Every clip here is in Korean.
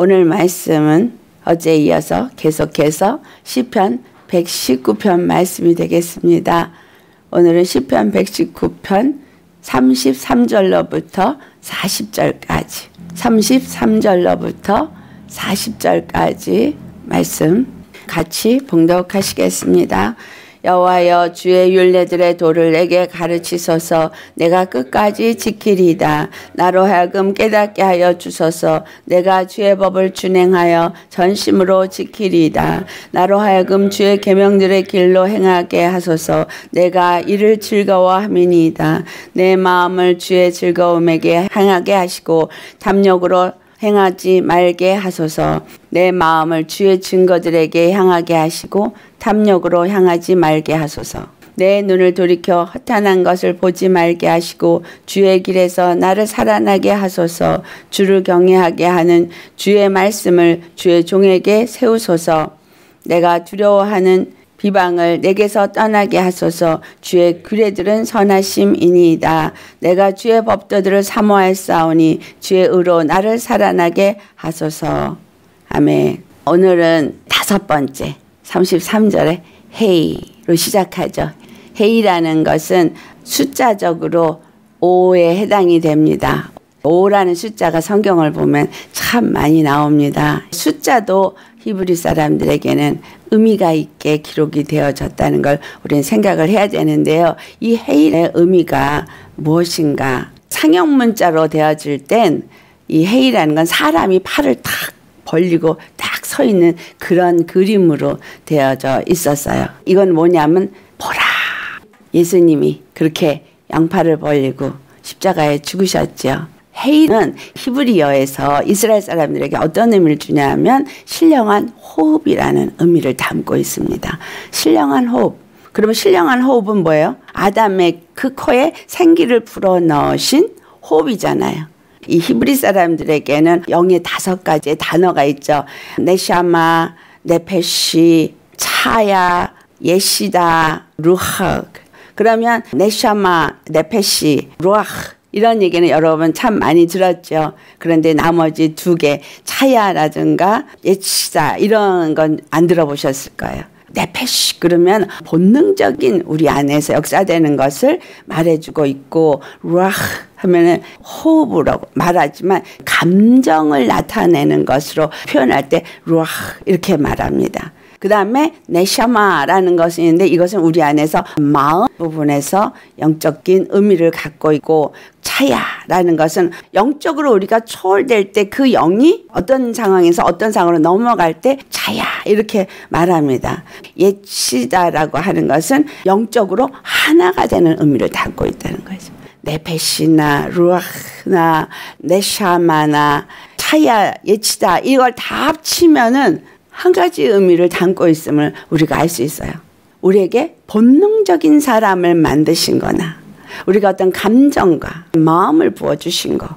오늘 말씀은 어제 이어서 계속해서 시편 119편 말씀이 되겠습니다. 오늘은 시편 119편 33절로부터 40절까지 33절로부터 40절까지 말씀 같이 봉독하시겠습니다. 여호와여 주의 율례들의 도를 내게 가르치소서. 내가 끝까지 지키리다. 나로 하여금 깨닫게 하여 주소서. 내가 주의 법을 준행하여 전심으로 지키리다. 나로 하여금 주의 계명들의 길로 행하게 하소서. 내가 이를 즐거워함이니이다. 내 마음을 주의 즐거움에게 향하게 하시고 담력으로 행하지 말게 하소서. 내 마음을 주의 증거들에게 향하게 하시고 탐욕으로 향하지 말게 하소서. 내 눈을 돌이켜 허탄한 것을 보지 말게 하시고 주의 길에서 나를 살아나게 하소서. 주를 경외하게 하는 주의 말씀을 주의 종에게 세우소서. 내가 두려워하는 비방을 내게서 떠나게 하소서 주의 규례들은 선하심이니이다. 내가 주의 법도들을 사모할사오니 주의 의로 나를 살아나게 하소서. 아멘. 오늘은 다섯 번째 33절에 헤이로 시작하죠. 헤이라는 것은 숫자적으로 5에 해당이 됩니다. 5라는 숫자가 성경을 보면 참 많이 나옵니다. 숫자도 히브리 사람들에게는 의미가 있게 기록이 되어졌다는 걸 우리는 생각을 해야 되는데요. 이 헤일의 의미가 무엇인가? 상형 문자로 되어질 땐 이 헤이라는 건 사람이 팔을 탁 벌리고 딱 서 있는 그런 그림으로 되어져 있었어요. 이건 뭐냐면 보라. 예수님이 그렇게 양팔을 벌리고 십자가에 죽으셨죠. 헤이는 히브리어에서 이스라엘 사람들에게 어떤 의미를 주냐면 신령한 호흡이라는 의미를 담고 있습니다. 신령한 호흡. 그러면 신령한 호흡은 뭐예요? 아담의 그 코에 생기를 불어 넣으신 호흡이잖아요. 이 히브리 사람들에게는 영의 다섯 가지의 단어가 있죠. 네샤마, 네페시, 차야, 예시다, 루하. 그러면 네샤마, 네페시, 루아흐 이런 얘기는 여러분 참 많이 들었죠. 그런데 나머지 두 개, 차야라든가 예치다 이런 건 안 들어보셨을 거예요. 네페시 그러면 본능적인 우리 안에서 역사되는 것을 말해주고 있고 루아 하면은 호흡으로 말하지만 감정을 나타내는 것으로 표현할 때 루아 이렇게 말합니다. 그 다음에 네샤마라는 것이 있는데 이것은 우리 안에서 마음 부분에서 영적인 의미를 갖고 있고 차야라는 것은 영적으로 우리가 초월될 때 그 영이 어떤 상황에서 어떤 상황으로 넘어갈 때 차야 이렇게 말합니다. 예치다라고 하는 것은 영적으로 하나가 되는 의미를 담고 있다는 거죠. 네페시나 루아나 네샤마나 차야 예치다 이걸 다 합치면은 한 가지 의미를 담고 있음을 우리가 알 수 있어요. 우리에게 본능적인 사람을 만드신 거나 우리가 어떤 감정과 마음을 부어주신 거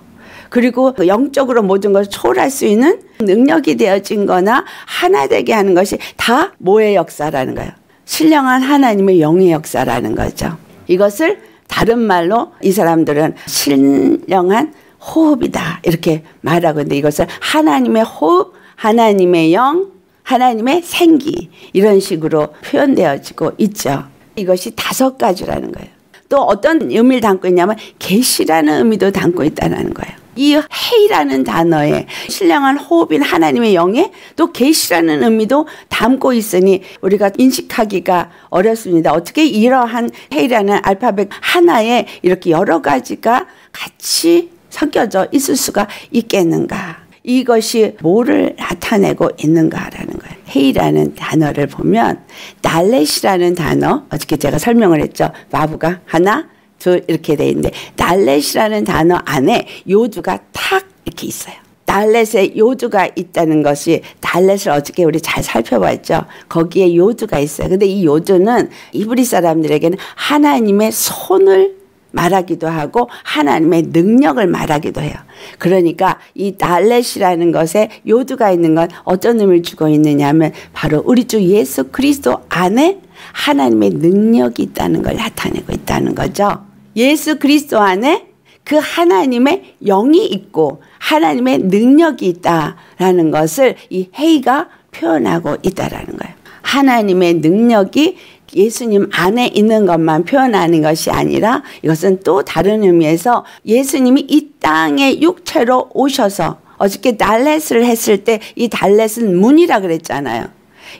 그리고 그 영적으로 모든 것을 초월할 수 있는 능력이 되어진 거나 하나 되게 하는 것이 다 뭐의 역사라는 거예요. 신령한 하나님의 영의 역사라는 거죠. 이것을 다른 말로 이 사람들은 신령한 호흡이다 이렇게 말하고 있는데 이것을 하나님의 호흡, 하나님의 영, 하나님의 생기 이런 식으로 표현되어지고 있죠. 이것이 다섯 가지라는 거예요. 또 어떤 의미를 담고 있냐면 계시라는 의미도 담고 있다는 거예요. 이 헤이라는 단어에 신령한 호흡인 하나님의 영에 또 계시라는 의미도 담고 있으니 우리가 인식하기가 어렵습니다. 어떻게 이러한 헤이라는 알파벳 하나에 이렇게 여러 가지가 같이 섞여져 있을 수가 있겠는가? 이것이 뭐를 나타내고 있는가라는 거예요. 헤이라는 단어를 보면 날렛이라는 단어 어저께 제가 설명을 했죠. 마부가 하나 둘 이렇게 돼 있는데 날렛이라는 단어 안에 요두가 탁 이렇게 있어요. 달렛에 요두가 있다는 것이 달렛을 어저께 우리 잘 살펴봤죠. 거기에 요두가 있어요. 근데 이 요두는 이브리 사람들에게는 하나님의 손을 말하기도 하고 하나님의 능력을 말하기도 해요. 그러니까 이 달렛이라는 것에 요두가 있는 건 어떤 의미를 주고 있느냐면 바로 우리 주 예수 그리스도 안에 하나님의 능력이 있다는 걸 나타내고 있다는 거죠. 예수 그리스도 안에 그 하나님의 영이 있고 하나님의 능력이 있다라는 것을 이 헤이가 표현하고 있다라는 거예요. 하나님의 능력이 예수님 안에 있는 것만 표현하는 것이 아니라 이것은 또 다른 의미에서 예수님이 이 땅에 육체로 오셔서 어저께 달렛을 했을 때 이 달렛은 문이라 그랬잖아요.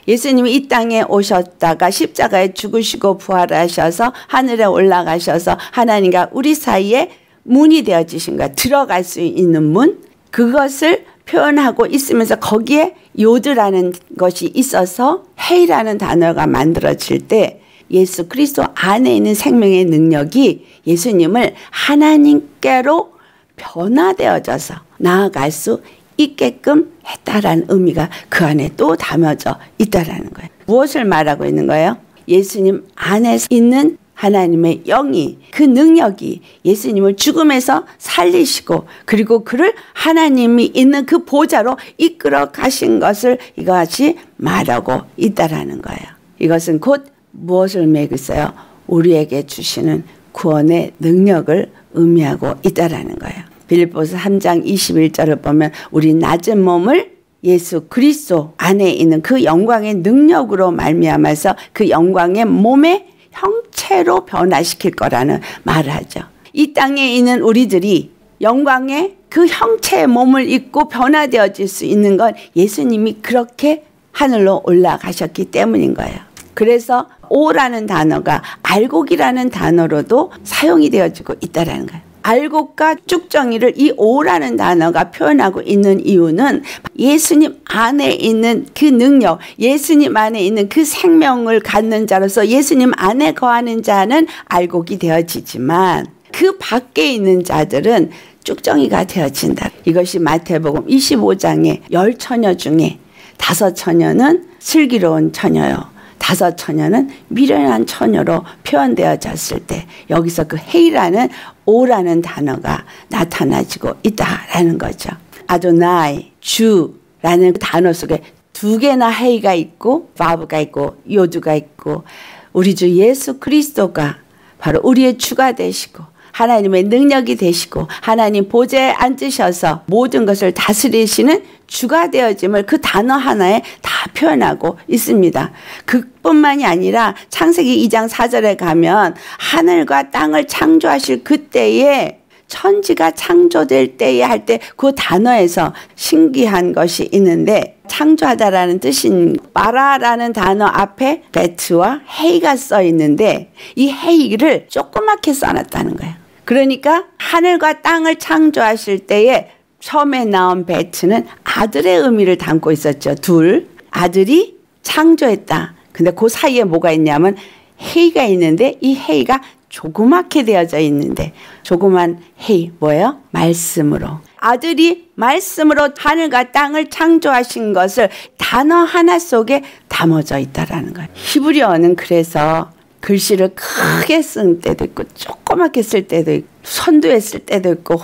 예수님이 이 땅에 오셨다가 십자가에 죽으시고 부활하셔서 하늘에 올라가셔서 하나님과 우리 사이에 문이 되어지신 거야. 들어갈 수 있는 문. 그것을 표현하고 있으면서 거기에 요드라는 것이 있어서 헤이라는 단어가 만들어질 때 예수 그리스도 안에 있는 생명의 능력이 예수님을 하나님께로 변화되어져서 나아갈 수 있게끔 했다라는 의미가 그 안에 또 담아져 있다라는 거예요. 무엇을 말하고 있는 거예요? 예수님 안에 있는 하나님의 영이 그 능력이 예수님을 죽음에서 살리시고 그리고 그를 하나님이 있는 그 보좌로 이끌어 가신 것을 이것이 말하고 있다라는 거예요. 이것은 곧 무엇을 매겠어요? 우리에게 주시는 구원의 능력을 의미하고 있다라는 거예요. 빌립보서 3장 21절을 보면 우리 낮은 몸을 예수 그리스도 안에 있는 그 영광의 능력으로 말미암아서 그 영광의 몸에 형체로 변화시킬 거라는 말을 하죠. 이 땅에 있는 우리들이 영광의 그 형체의 몸을 입고 변화되어질 수 있는 건 예수님이 그렇게 하늘로 올라가셨기 때문인 거예요. 그래서 오라는 단어가 알곡이라는 단어로도 사용이 되어지고 있다라는 거예요. 알곡과 쭉정이를 이 오라는 단어가 표현하고 있는 이유는 예수님 안에 있는 그 능력, 예수님 안에 있는 그 생명을 갖는 자로서 예수님 안에 거하는 자는 알곡이 되어지지만 그 밖에 있는 자들은 쭉정이가 되어진다. 이것이 마태복음 25장의 열 처녀 중에 다섯 처녀는 슬기로운 처녀요. 다섯 처녀는 미련한 처녀로 표현되어졌을 때 여기서 그 헤이라는 오라는 단어가 나타나지고 있다라는 거죠. 아도나이 주라는 단어 속에 두 개나 헤이가 있고 바브가 있고 요두가 있고 우리 주 예수 그리스도가 바로 우리의 주가 되시고 하나님의 능력이 되시고 하나님 보좌에 앉으셔서 모든 것을 다스리시는 주가 되어짐을 그 단어 하나에 다 표현하고 있습니다. 그뿐만이 아니라 창세기 2장 4절에 가면 하늘과 땅을 창조하실 그때에 천지가 창조될 때에 할 때 그 단어에서 신기한 것이 있는데 창조하다라는 뜻인 마라라는 단어 앞에 베트와 헤이가 써 있는데 이 헤이를 조그맣게 써놨다는 거예요. 그러니까 하늘과 땅을 창조하실 때에 처음에 나온 베트는 아들의 의미를 담고 있었죠. 둘. 아들이 창조했다. 근데 그 사이에 뭐가 있냐면 헤이가 있는데 이 헤이가 조그맣게 되어져 있는데 조그만 헤이 뭐예요? 말씀으로. 아들이 말씀으로 하늘과 땅을 창조하신 것을 단어 하나 속에 담아져 있다라는 거예요. 히브리어는 그래서 글씨를 크게 쓴 때도 있고 조그맣게 쓸 때도 있고 선두에 쓸 때도 있고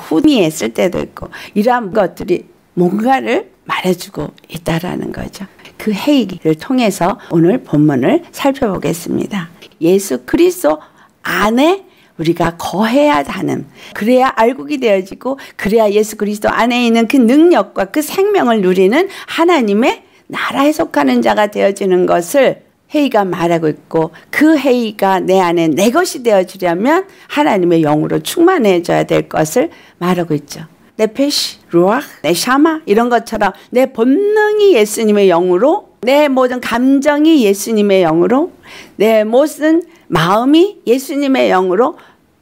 쓸 때도 있고 이러한 것들이 뭔가를 말해주고 있다라는 거죠. 그 회의를 통해서 오늘 본문을 살펴보겠습니다. 예수 그리스도 안에 우리가 거해야 하는 그래야 알곡이 되어지고 그래야 예수 그리스도 안에 있는 그 능력과 그 생명을 누리는 하나님의 나라에 속하는 자가 되어지는 것을 회의가 말하고 있고 그 회의가 내 안에 내 것이 되어지려면 하나님의 영으로 충만해져야 될 것을 말하고 있죠. 내 페시, 루아, 내 샤마 이런 것처럼 내 본능이 예수님의 영으로 내 모든 감정이 예수님의 영으로 내 모든 마음이 예수님의 영으로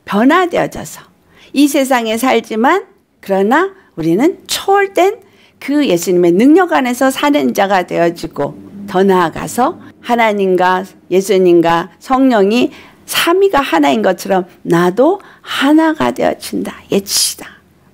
변화되어져서 이 세상에 살지만 그러나 우리는 초월된 그 예수님의 능력 안에서 사는 자가 되어지고 더 나아가서 하나님과 예수님과 성령이 삼위가 하나인 것처럼 나도 하나가 되어진다. 예치다.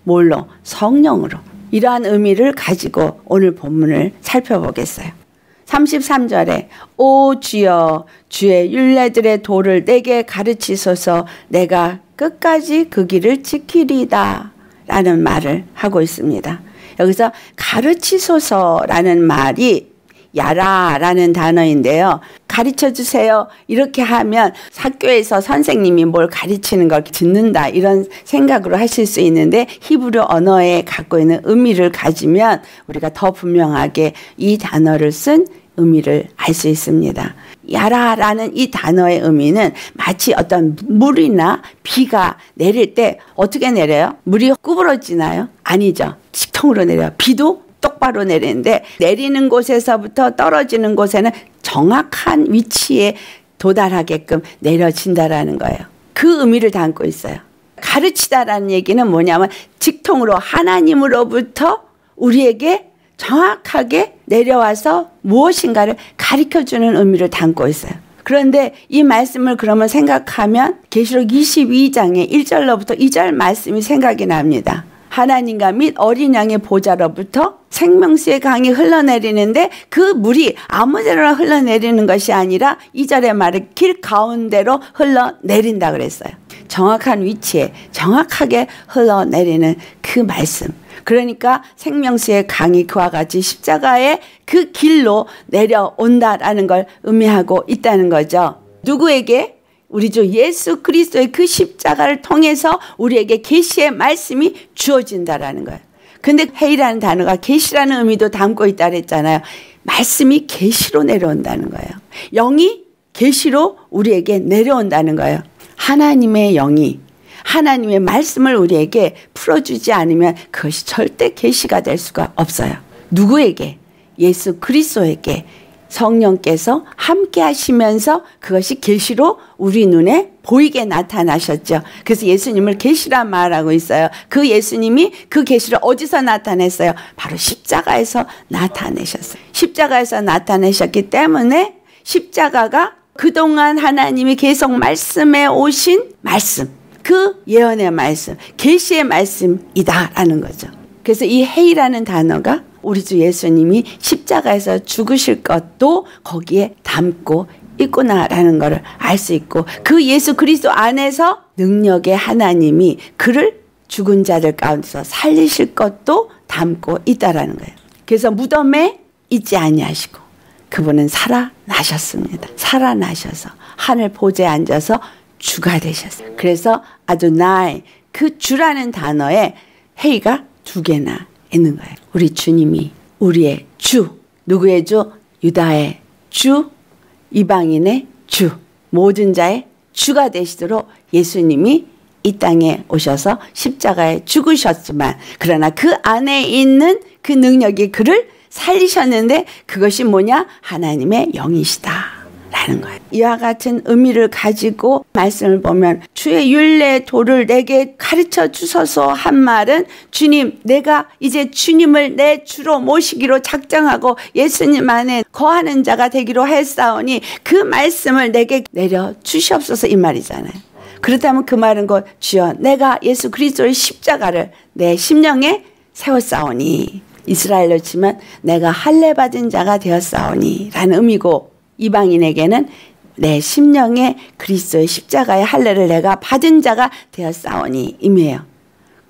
뭘로? 성령으로. 이러한 의미를 가지고 오늘 본문을 살펴보겠어요. 33절에 오 주여 주의 율례들의 도를 내게 가르치소서 내가 끝까지 그 길을 지키리다 라는 말을 하고 있습니다. 여기서 가르치소서라는 말이 야라라는 단어인데요. 가르쳐 주세요. 이렇게 하면 학교에서 선생님이 뭘 가르치는 걸 듣는다 이런 생각으로 하실 수 있는데 히브리 언어에 갖고 있는 의미를 가지면 우리가 더 분명하게 이 단어를 쓴 의미를 알 수 있습니다. 야라라는 이 단어의 의미는 마치 어떤 물이나 비가 내릴 때 어떻게 내려요? 물이 구부러지나요? 아니죠. 직통으로 내려요. 비도 똑바로 내리는데 내리는 곳에서부터 떨어지는 곳에는 정확한 위치에 도달하게끔 내려진다라는 거예요. 그 의미를 담고 있어요. 가르치다라는 얘기는 뭐냐면 직통으로 하나님으로부터 우리에게 정확하게 내려와서 무엇인가를 가르쳐 주는 의미를 담고 있어요. 그런데 이 말씀을 그러면 생각하면 계시록 22장의 1절로부터 2절 말씀이 생각이 납니다. 하나님과 및 어린 양의 보좌로부터 생명수의 강이 흘러내리는데 그 물이 아무데나 흘러내리는 것이 아니라 이절의 말을 길 가운데로 흘러내린다 그랬어요. 정확한 위치에 정확하게 흘러내리는 그 말씀. 그러니까 생명수의 강이 그와 같이 십자가의 그 길로 내려온다라는 걸 의미하고 있다는 거죠. 누구에게? 우리 주 예수 그리스도의 그 십자가를 통해서 우리에게 계시의 말씀이 주어진다라는 거예요. 근데 회의라는 단어가 계시라는 의미도 담고 있다 그랬잖아요. 말씀이 계시로 내려온다는 거예요. 영이 계시로 우리에게 내려온다는 거예요. 하나님의 영이 하나님의 말씀을 우리에게 풀어주지 않으면 그것이 절대 계시가 될 수가 없어요. 누구에게? 예수 그리스도에게 성령께서 함께 하시면서 그것이 계시로 우리 눈에 보이게 나타나셨죠. 그래서 예수님을 계시라 말하고 있어요. 그 예수님이 그 계시를 어디서 나타냈어요? 바로 십자가에서 나타내셨어요. 십자가에서 나타내셨기 때문에 십자가가 그동안 하나님이 계속 말씀해 오신 말씀, 그 예언의 말씀, 계시의 말씀이다라는 거죠. 그래서 이 해이라는 단어가 우리 주 예수님이 십자가에서 죽으실 것도 거기에 담고 있구나라는 것을 알 수 있고 그 예수 그리스도 안에서 능력의 하나님이 그를 죽은 자들 가운데서 살리실 것도 담고 있다라는 거예요. 그래서 무덤에 있지 아니하시고 그분은 살아나셨습니다. 살아나셔서 하늘 보좌에 앉아서 주가 되셨어요. 그래서 아도나이 그 주라는 단어에 헤이가 두 개나 있는 거예요. 우리 주님이 우리의 주, 누구의 주? 유다의 주, 이방인의 주, 모든 자의 주가 되시도록 예수님이 이 땅에 오셔서 십자가에 죽으셨지만 그러나 그 안에 있는 그 능력이 그를 살리셨는데 그것이 뭐냐? 하나님의 영이시다. 라는 거예요. 이와 같은 의미를 가지고 말씀을 보면 주의 윤례 도를 내게 가르쳐 주소서 한 말은 주님 내가 이제 주님을 내 주로 모시기로 작정하고 예수님 안에 거하는 자가 되기로 했사오니 그 말씀을 내게 내려 주시옵소서 이 말이잖아요. 그렇다면 그 말은 곧 주여 내가 예수 그리스도의 십자가를 내 심령에 세웠사오니 이스라엘로 치면 내가 할례 받은 자가 되었사오니 라는 의미고 이방인에게는 내 심령에 그리스도의 십자가의 할례를 내가 받은 자가 되었사오니 임해요.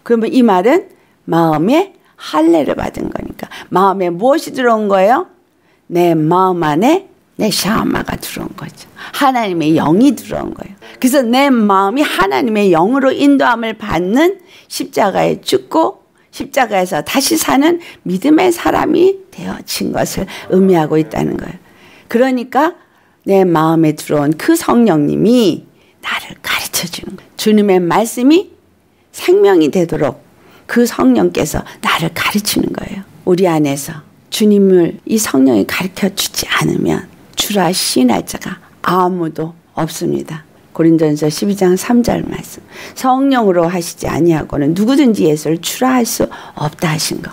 그러면 이 말은 마음에 할례를 받은 거니까 마음에 무엇이 들어온 거예요? 내 마음 안에 내 샤마가 들어온 거죠. 하나님의 영이 들어온 거예요. 그래서 내 마음이 하나님의 영으로 인도함을 받는 십자가에 죽고 십자가에서 다시 사는 믿음의 사람이 되어진 것을 의미하고 있다는 거예요. 그러니까 내 마음에 들어온 그 성령님이 나를 가르쳐 주는 거예요. 주님의 말씀이 생명이 되도록 그 성령께서 나를 가르치는 거예요. 우리 안에서 주님을 이 성령이 가르쳐 주지 않으면 주라 시인할 자가 아무도 없습니다. 고린전서 12장 3절 말씀. 성령으로 하시지 아니하고는 누구든지 예수를 주라 할 수 없다 하신 것.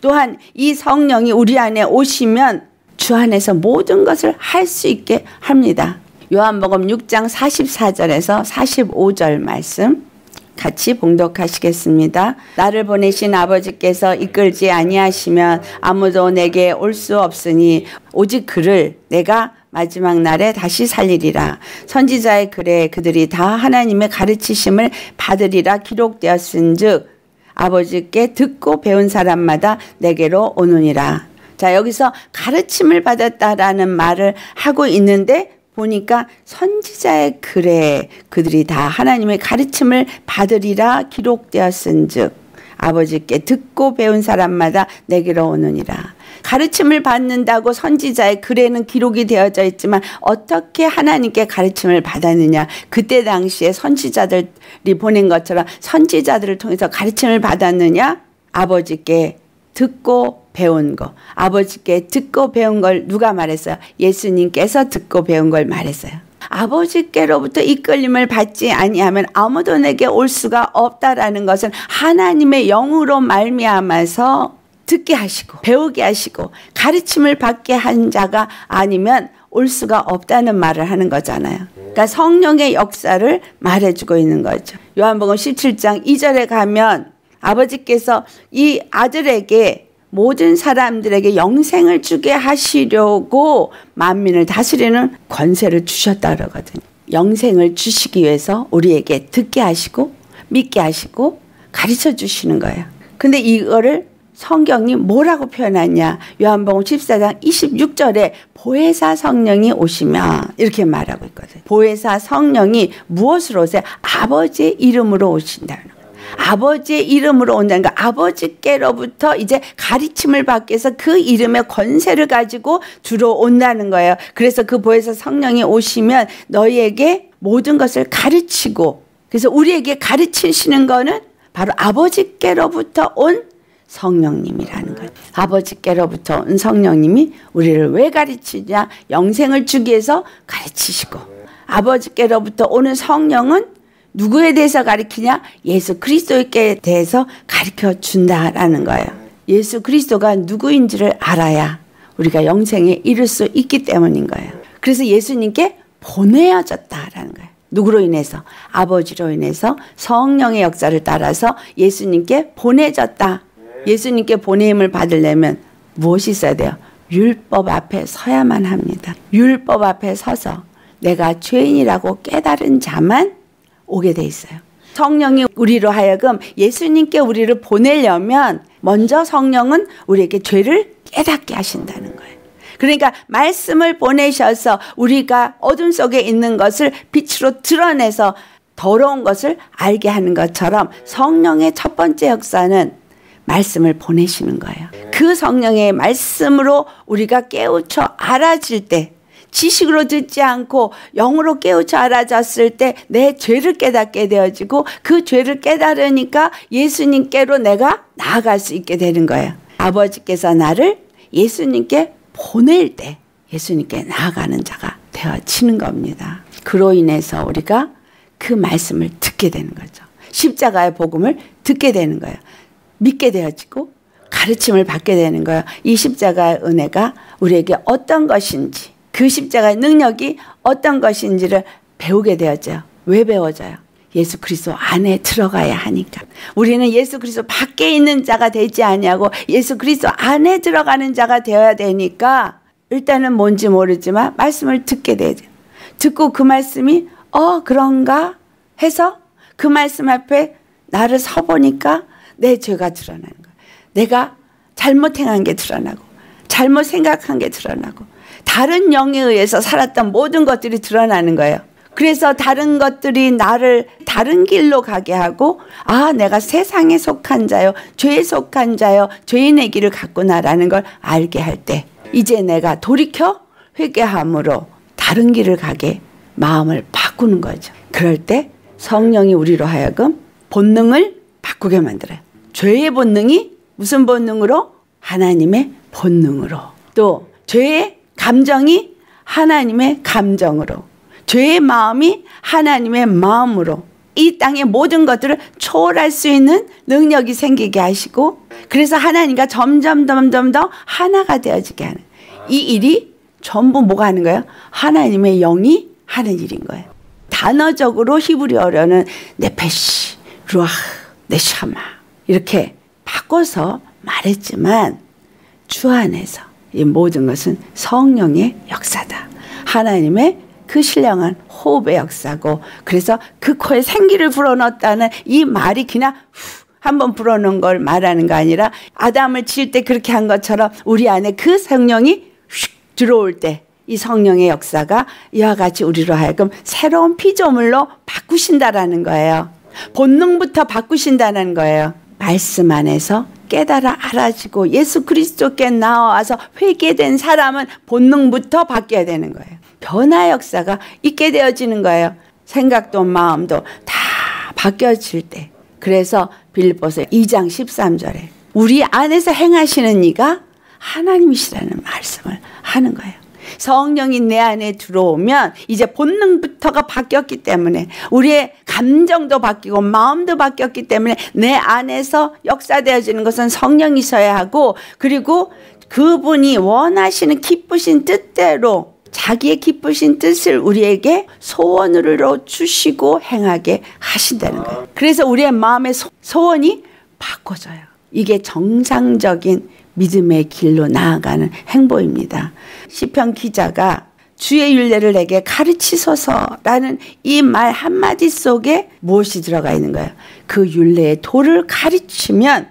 또한 이 성령이 우리 안에 오시면 주 안에서 모든 것을 할 수 있게 합니다. 요한복음 6장 44절에서 45절 말씀 같이 봉독하시겠습니다. 나를 보내신 아버지께서 이끌지 아니하시면 아무도 내게 올 수 없으니 오직 그를 내가 마지막 날에 다시 살리리라. 선지자의 글에 그들이 다 하나님의 가르치심을 받으리라 기록되었은즉 아버지께 듣고 배운 사람마다 내게로 오느니라. 자, 여기서 가르침을 받았다라는 말을 하고 있는데 보니까 선지자의 글에 그들이 다 하나님의 가르침을 받으리라 기록되었은즉 아버지께 듣고 배운 사람마다 내게로 오느니라. 가르침을 받는다고 선지자의 글에는 기록이 되어져 있지만 어떻게 하나님께 가르침을 받았느냐. 그때 당시에 선지자들이 보낸 것처럼 선지자들을 통해서 가르침을 받았느냐. 아버지께 듣고 배운 거. 아버지께 듣고 배운 걸 누가 말했어요? 예수님께서 듣고 배운 걸 말했어요. 아버지께로부터 이끌림을 받지 아니하면 아무도 내게 올 수가 없다라는 것은 하나님의 영으로 말미암아서 듣게 하시고 배우게 하시고 가르침을 받게 한 자가 아니면 올 수가 없다는 말을 하는 거잖아요. 그러니까 성령의 역사를 말해주고 있는 거죠. 요한복음 17장 2절에 가면 아버지께서 이 아들에게 모든 사람들에게 영생을 주게 하시려고 만민을 다스리는 권세를 주셨다 그러거든요. 영생을 주시기 위해서 우리에게 듣게 하시고 믿게 하시고 가르쳐 주시는 거예요. 근데 이거를 성경이 뭐라고 표현하냐? 요한복음 14장 26절에 보혜사 성령이 오시면 이렇게 말하고 있거든요. 보혜사 성령이 무엇으로 오세요? 아버지의 이름으로 오신다는. 아버지의 이름으로 온다는 거 아버지께로부터 이제 가르침을 받기 위해서 그 이름의 권세를 가지고 들어온다는 거예요. 그래서 그 보혜사 성령이 오시면 너희에게 모든 것을 가르치고 그래서 우리에게 가르치시는 거는 바로 아버지께로부터 온 성령님이라는 거예요. 아버지께로부터 온 성령님이 우리를 왜 가르치냐? 영생을 주기 위해서 가르치시고 아버지께로부터 오는 성령은 누구에 대해서 가르치냐? 예수 그리스도께 대해서 가르쳐 준다라는 거예요. 예수 그리스도가 누구인지를 알아야 우리가 영생에 이를 수 있기 때문인 거예요. 그래서 예수님께 보내어졌다라는 거예요. 누구로 인해서? 아버지로 인해서 성령의 역사를 따라서 예수님께 보내졌다. 예수님께 보내임을 받으려면 무엇이 있어야 돼요? 율법 앞에 서야만 합니다. 율법 앞에 서서 내가 죄인이라고 깨달은 자만 오게 돼 있어요. 성령이 우리로 하여금 예수님께 우리를 보내려면 먼저 성령은 우리에게 죄를 깨닫게 하신다는 거예요. 그러니까 말씀을 보내셔서 우리가 어둠 속에 있는 것을 빛으로 드러내서 더러운 것을 알게 하는 것처럼 성령의 첫 번째 역사는 말씀을 보내시는 거예요. 그 성령의 말씀으로 우리가 깨우쳐 알아질 때 지식으로 듣지 않고 영으로 깨우쳐 알아졌을 때 내 죄를 깨닫게 되어지고 그 죄를 깨달으니까 예수님께로 내가 나아갈 수 있게 되는 거예요. 아버지께서 나를 예수님께 보낼 때 예수님께 나아가는 자가 되어지는 겁니다. 그로 인해서 우리가 그 말씀을 듣게 되는 거죠. 십자가의 복음을 듣게 되는 거예요. 믿게 되어지고 가르침을 받게 되는 거예요. 이 십자가의 은혜가 우리에게 어떤 것인지 그 십자가의 능력이 어떤 것인지를 배우게 되었죠. 왜 배워져요? 예수 그리스도 안에 들어가야 하니까. 우리는 예수 그리스도 밖에 있는 자가 되지 아니하고 예수 그리스도 안에 들어가는 자가 되어야 되니까 일단은 뭔지 모르지만 말씀을 듣게 되죠. 듣고 그 말씀이 어 그런가 해서 그 말씀 앞에 나를 서 보니까 내 죄가 드러나는 거야. 내가 잘못 행한 게 드러나고 잘못 생각한 게 드러나고 다른 영에 의해서 살았던 모든 것들이 드러나는 거예요. 그래서 다른 것들이 나를 다른 길로 가게 하고 아 내가 세상에 속한 자요 죄에 속한 자요 죄인의 길을 갔구나라는 걸 알게 할 때 이제 내가 돌이켜 회개함으로 다른 길을 가게 마음을 바꾸는 거죠. 그럴 때 성령이 우리로 하여금 본능을 바꾸게 만들어요. 죄의 본능이 무슨 본능으로? 하나님의 본능으로. 또 죄의 감정이 하나님의 감정으로. 죄의 마음이 하나님의 마음으로. 이 땅의 모든 것들을 초월할 수 있는 능력이 생기게 하시고 그래서 하나님과 점점 점점 더 하나가 되어지게 하는 이 일이 전부 뭐가 하는 거예요? 하나님의 영이 하는 일인 거예요. 단어적으로 히브리어로는 네페시, 루아, 네샤마 이렇게 바꿔서 말했지만 주 안에서 이 모든 것은 성령의 역사다. 하나님의 그 신령한 호흡의 역사고 그래서 그 코에 생기를 불어넣었다는 이 말이 그냥 후, 한번 불어넣은 걸 말하는 거 아니라 아담을 칠때 그렇게 한 것처럼 우리 안에 그 성령이 휙 들어올 때 이 성령의 역사가 이와 같이 우리로 하여금 새로운 피조물로 바꾸신다라는 거예요. 본능부터 바꾸신다는 거예요. 말씀 안에서 깨달아 알아지고 예수 그리스도께 나와서 회개된 사람은 본능부터 바뀌어야 되는 거예요. 변화 역사가 있게 되어지는 거예요. 생각도 마음도 다 바뀌어질 때. 그래서 빌립보서 2장 13절에 우리 안에서 행하시는 이가 하나님이시라는 말씀을 하는 거예요. 성령이 내 안에 들어오면 이제 본능부터가 바뀌었기 때문에 우리의 감정도 바뀌고 마음도 바뀌었기 때문에 내 안에서 역사되어지는 것은 성령이셔야 하고 그리고 그분이 원하시는 기쁘신 뜻대로 자기의 기쁘신 뜻을 우리에게 소원으로 주시고 행하게 하신다는 거예요. 그래서 우리의 마음의 소 원이 바꿔져요. 이게 정상적인 믿음의 길로 나아가는 행보입니다. 시편 기자가 주의 윤례를 내게 가르치소서라는 이 말 한마디 속에 무엇이 들어가 있는 거예요? 그 윤례의 도를 가르치면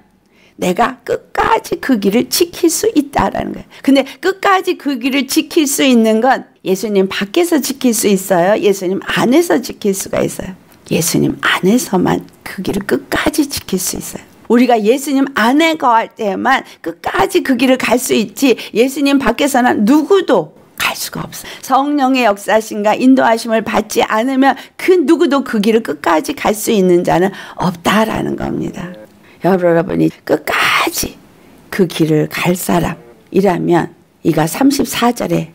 내가 끝까지 그 길을 지킬 수 있다라는 거예요. 근데 끝까지 그 길을 지킬 수 있는 건 예수님 밖에서 지킬 수 있어요. 예수님 안에서 지킬 수가 있어요. 예수님 안에서만 그 길을 끝까지 지킬 수 있어요. 우리가 예수님 안에 거할 때만 끝까지 그 길을 갈 수 있지 예수님 밖에서는 누구도 갈 수가 없어. 성령의 역사신가 인도하심을 받지 않으면 그 누구도 그 길을 끝까지 갈 수 있는 자는 없다라는 겁니다. 여러분이 끝까지 그 길을 갈 사람이라면 이가 34절에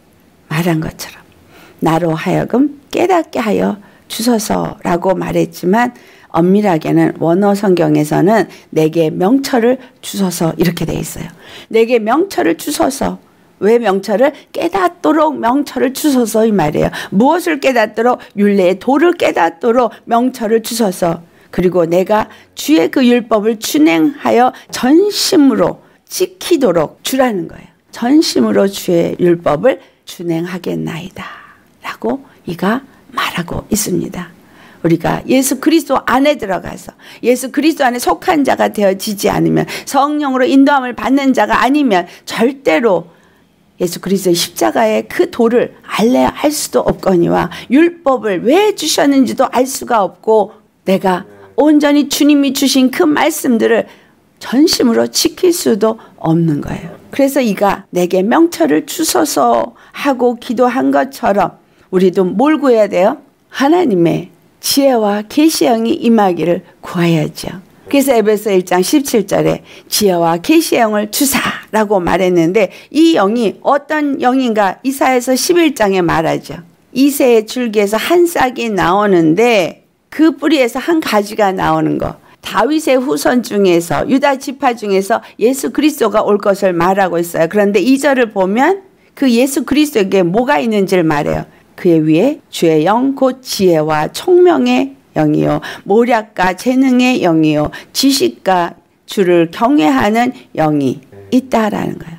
말한 것처럼 나로 하여금 깨닫게 하여 주소서라고 말했지만 엄밀하게는 원어 성경에서는 내게 명철을 주소서 이렇게 돼 있어요. 내게 명철을 주소서. 왜 명철을 깨닫도록 명철을 주소서 이 말이에요. 무엇을 깨닫도록 율례의 도를 깨닫도록 명철을 주소서. 그리고 내가 주의 그 율법을 준행하여 전심으로 지키도록 주라는 거예요. 전심으로 주의 율법을 준행하겠나이다. 라고 이가 말하고 있습니다. 우리가 예수 그리스도 안에 들어가서 예수 그리스도 안에 속한 자가 되어지지 않으면 성령으로 인도함을 받는 자가 아니면 절대로 예수 그리스도의 십자가의 그 도를 알래야 할 수도 없거니와 율법을 왜 주셨는지도 알 수가 없고 내가 온전히 주님이 주신 그 말씀들을 전심으로 지킬 수도 없는 거예요. 그래서 이가 내게 명철을 주소서 하고 기도한 것처럼 우리도 뭘 구해야 돼요? 하나님의 지혜와 계시형이 임하기를 구하야죠. 그래서 에베소 1장 17절에 지혜와 계시형을 주사라고 말했는데 이 영이 어떤 영인가 이사에서 11장에 말하죠. 이새의 줄기에서 한 싹이 나오는데 그 뿌리에서 한 가지가 나오는 거. 다윗의 후손 중에서 유다 지파 중에서 예수 그리스도가 올 것을 말하고 있어요. 그런데 이 절을 보면 그 예수 그리스도에게 뭐가 있는지를 말해요. 그의 위에 주의 영 곧 지혜와 총명의 영이요 모략과 재능의 영이요 지식과 주를 경외하는 영이 있다라는 거예요.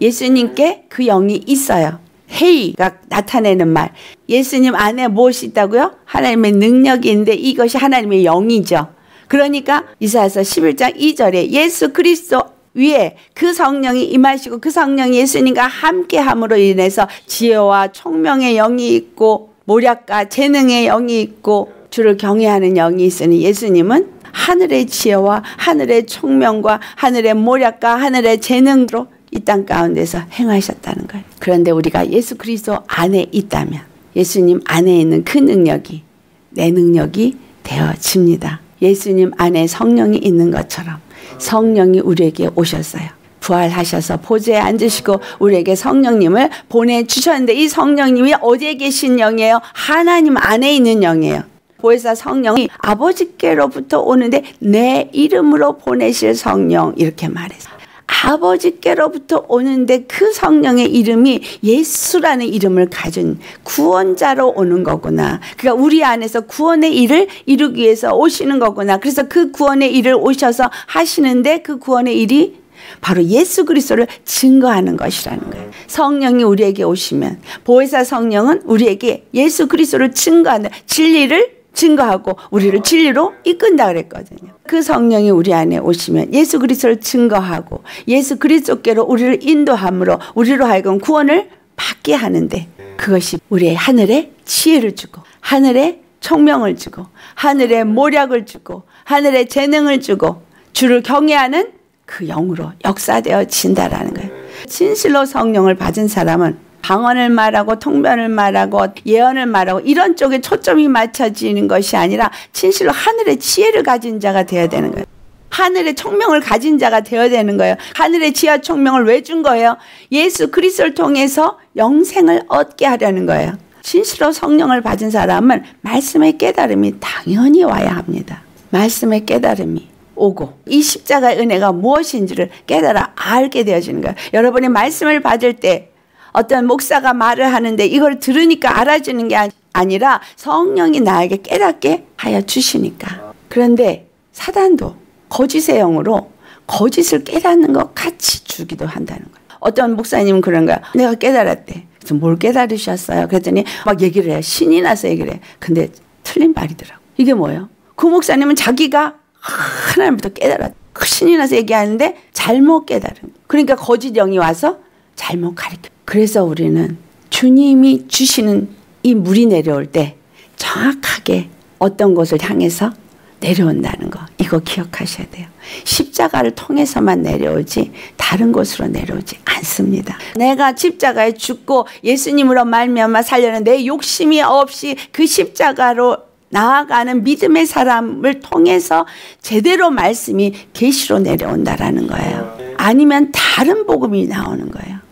예수님께 그 영이 있어요. 헤이가 나타내는 말. 예수님 안에 무엇이 있다고요? 하나님의 능력이 있는데 이것이 하나님의 영이죠. 그러니까 이사야서 11장 2절에 예수 그리스도 위에 그 성령이 임하시고 그 성령이 예수님과 함께 함으로 인해서 지혜와 총명의 영이 있고 모략과 재능의 영이 있고 주를 경외하는 영이 있으니 예수님은 하늘의 지혜와 하늘의 총명과 하늘의 모략과 하늘의 재능으로 이 땅 가운데서 행하셨다는 거예요. 그런데 우리가 예수 그리스도 안에 있다면 예수님 안에 있는 그 능력이 내 능력이 되어집니다. 예수님 안에 성령이 있는 것처럼 성령이 우리에게 오셨어요. 부활하셔서 보좌에 앉으시고 우리에게 성령님을 보내주셨는데 이 성령님이 어디에 계신 영이에요? 하나님 안에 있는 영이에요. 보혜사 성령이 아버지께로부터 오는데 내 이름으로 보내실 성령 이렇게 말해서 아버지께로부터 오는데 그 성령의 이름이 예수라는 이름을 가진 구원자로 오는 거구나. 그러니까 우리 안에서 구원의 일을 이루기 위해서 오시는 거구나. 그래서 그 구원의 일을 오셔서 하시는데 그 구원의 일이 바로 예수 그리스도를 증거하는 것이라는 거예요. 성령이 우리에게 오시면 보혜사 성령은 우리에게 예수 그리스도를 증거하는 진리를 증거하고 우리를 진리로 이끈다 그랬거든요. 그 성령이 우리 안에 오시면 예수 그리스도를 증거하고 예수 그리스도께로 우리를 인도함으로 우리로 하여금 구원을 받게 하는데 그것이 우리의 하늘에 지혜를 주고 하늘에 총명을 주고 하늘에 모략을 주고 하늘에 재능을 주고 주를 경외하는 그 영으로 역사되어진다라는 거예요. 진실로 성령을 받은 사람은 방언을 말하고 통변을 말하고 예언을 말하고 이런 쪽에 초점이 맞춰지는 것이 아니라 진실로 하늘의 지혜를 가진 자가 되어야 되는 거예요. 하늘의 총명을 가진 자가 되어야 되는 거예요. 하늘의 지하 총명을 왜 준 거예요? 예수 그리스도를 통해서 영생을 얻게 하려는 거예요. 진실로 성령을 받은 사람은 말씀의 깨달음이 당연히 와야 합니다. 말씀의 깨달음이 오고 이 십자가의 은혜가 무엇인지를 깨달아 알게 되어지는 거예요. 여러분이 말씀을 받을 때 어떤 목사가 말을 하는데 이걸 들으니까 알아지는 게 아니라 성령이 나에게 깨닫게 하여 주시니까. 그런데 사단도 거짓의 영으로 거짓을 깨닫는 것 같이 주기도 한다는 거예요. 어떤 목사님은 그런 거야. 내가 깨달았대. 그래서 뭘 깨달으셨어요? 그랬더니 막 얘기를 해. 신이 나서 얘기를 해. 근데 틀린 말이더라고. 이게 뭐예요? 그 목사님은 자기가 하나님부터 깨달았. 그 신이 나서 얘기하는데 잘못 깨달은. 그러니까 거짓 영이 와서 잘못 가르쳐. 그래서 우리는 주님이 주시는 이 물이 내려올 때 정확하게 어떤 곳을 향해서 내려온다는 거 이거 기억하셔야 돼요. 십자가를 통해서만 내려오지 다른 곳으로 내려오지 않습니다. 내가 십자가에 죽고 예수님으로 말미암아 살려는 내 욕심이 없이 그 십자가로 나아가는 믿음의 사람을 통해서 제대로 말씀이 계시로 내려온다라는 거예요. 아니면 다른 복음이 나오는 거예요.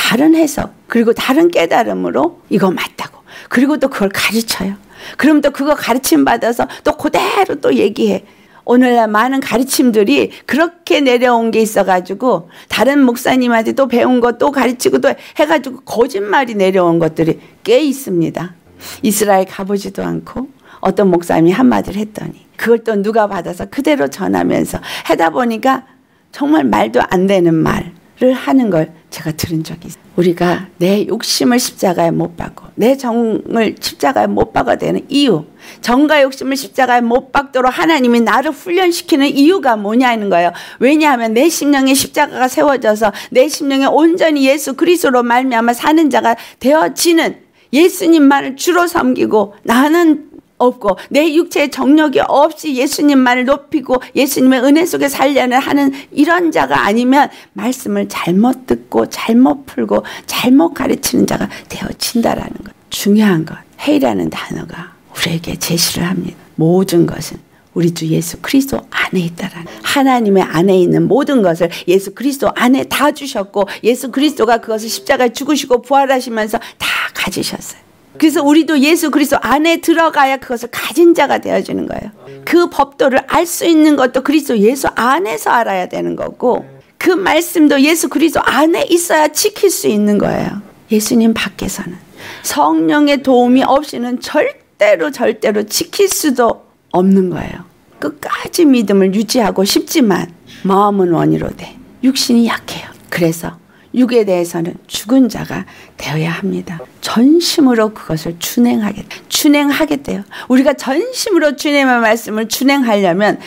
다른 해석 그리고 다른 깨달음으로 이거 맞다고 그리고 또 그걸 가르쳐요. 그럼 또 그거 가르침 받아서 또 그대로 또 얘기해. 오늘날 많은 가르침들이 그렇게 내려온 게 있어가지고 다른 목사님한테 또 배운 것 또 가르치고 또 해가지고 거짓말이 내려온 것들이 꽤 있습니다. 이스라엘 가보지도 않고 어떤 목사님이 한마디를 했더니 그걸 또 누가 받아서 그대로 전하면서 하다 보니까 정말 말도 안 되는 말 을 하는 걸 제가 들은 적이 있어요. 우리가 내 욕심을 십자가에 못 박고 내 정을 십자가에 못 박아야 되는 이유 정과 욕심을 십자가에 못 박도록 하나님이 나를 훈련시키는 이유가 뭐냐는 거예요. 왜냐하면 내 심령에 십자가가 세워져서 내 심령에 온전히 예수 그리스도로 말미암아 사는 자가 되어지는 예수님만을 주로 섬기고 나는 없고 내 육체의 정력이 없이 예수님만을 높이고 예수님의 은혜 속에 살려는 하는 이런 자가 아니면 말씀을 잘못 듣고 잘못 풀고 잘못 가르치는 자가 되어진다라는 것. 중요한 것. 해이라는 단어가 우리에게 제시를 합니다. 모든 것은 우리 주 예수 그리스도 안에 있다라는 하나님의 안에 있는 모든 것을 예수 그리스도 안에 다 주셨고 예수 그리스도가 그것을 십자가에 죽으시고 부활하시면서 다 가지셨어요. 그래서 우리도 예수 그리스도 안에 들어가야 그것을 가진 자가 되어지는 거예요. 그 법도를 알 수 있는 것도 그리스도 예수 안에서 알아야 되는 거고 그 말씀도 예수 그리스도 안에 있어야 지킬 수 있는 거예요. 예수님 밖에서는 성령의 도움이 없이는 절대로 절대로 지킬 수도 없는 거예요. 끝까지 믿음을 유지하고 싶지만 마음은 원이로 돼 육신이 약해요. 그래서 육에 대해서는 죽은 자가 되어야 합니다. 전심으로 그것을 준행하게 준행하겠대요. 우리가 전심으로 주님의 말씀을 준행하려면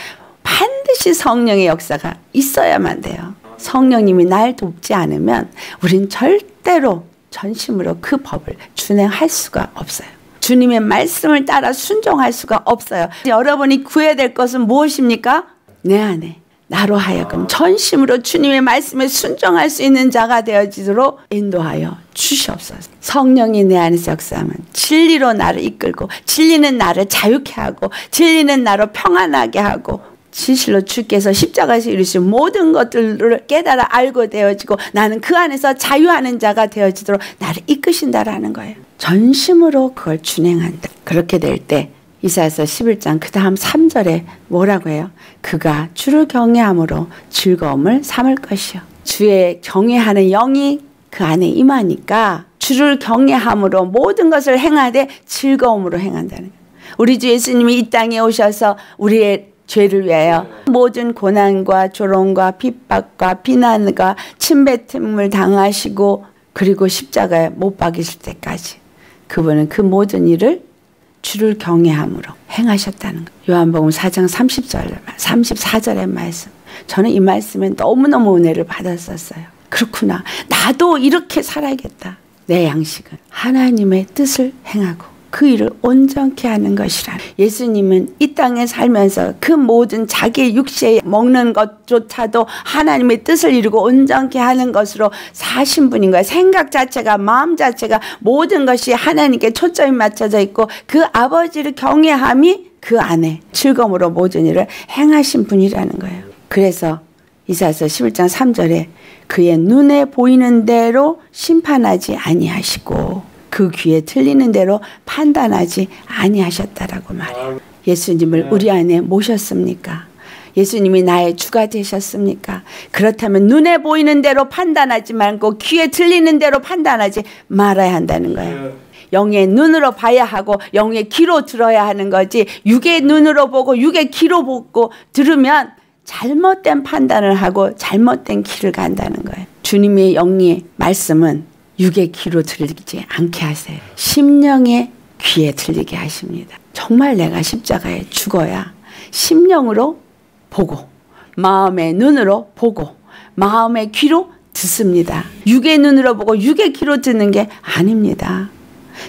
반드시 성령의 역사가 있어야만 돼요. 성령님이 날 돕지 않으면 우린 절대로 전심으로 그 법을 준행할 수가 없어요. 주님의 말씀을 따라 순종할 수가 없어요. 여러분이 구해야 될 것은 무엇입니까? 내 안에 나로 하여금 전심으로 주님의 말씀에 순종할 수 있는 자가 되어지도록 인도하여 주시옵소서. 성령이 내 안에서 역사하면 진리로 나를 이끌고 진리는 나를 자유케 하고 진리는 나로 평안하게 하고 진실로 주께서 십자가에서 이루신 모든 것들을 깨달아 알고 되어지고 나는 그 안에서 자유하는 자가 되어지도록 나를 이끄신다라는 거예요. 전심으로 그걸 준행한다. 그렇게 될 때 이사야서 11장 그 다음 3절에 뭐라고 해요? 그가 주를 경외함으로 즐거움을 삼을 것이요. 주의 경외하는 영이 그 안에 임하니까 주를 경외함으로 모든 것을 행하되 즐거움으로 행한다는 거예요. 우리 주 예수님이 이 땅에 오셔서 우리의 죄를 위하여 모든 고난과 조롱과 핍박과 비난과 침뱉음을 당하시고 그리고 십자가에 못 박이실 때까지 그분은 그 모든 일을 주를 경외함으로 행하셨다는 거. 요한복음 4장 30절 34절의 말씀. 저는 이 말씀에 너무너무 은혜를 받았었어요. 그렇구나. 나도 이렇게 살아야겠다. 내 양식은 하나님의 뜻을 행하고 그 일을 온전케 하는 것이라. 예수님은 이 땅에 살면서 그 모든 자기 육체에 먹는 것조차도 하나님의 뜻을 이루고 온전케 하는 것으로 사신 분인 거예요. 생각 자체가 마음 자체가 모든 것이 하나님께 초점이 맞춰져 있고 그 아버지를 경외함이 그 안에 즐거움으로 모든 일을 행하신 분이라는 거예요. 그래서 이사서 11장 3절에 그의 눈에 보이는 대로 심판하지 아니하시고 그 귀에 들리는 대로 판단하지 아니하셨다라고 말해요. 예수님을 우리 안에 모셨습니까? 예수님이 나의 주가 되셨습니까? 그렇다면 눈에 보이는 대로 판단하지 말고 귀에 들리는 대로 판단하지 말아야 한다는 거예요. 영의 눈으로 봐야 하고 영의 귀로 들어야 하는 거지 육의 눈으로 보고 육의 귀로 보고 들으면 잘못된 판단을 하고 잘못된 길을 간다는 거예요. 주님의 영의 말씀은 육의 귀로 들리지 않게 하세요. 심령의 귀에 들리게 하십니다. 정말 내가 십자가에 죽어야 심령으로 보고 마음의 눈으로 보고 마음의 귀로 듣습니다. 육의 눈으로 보고 육의 귀로 듣는 게 아닙니다.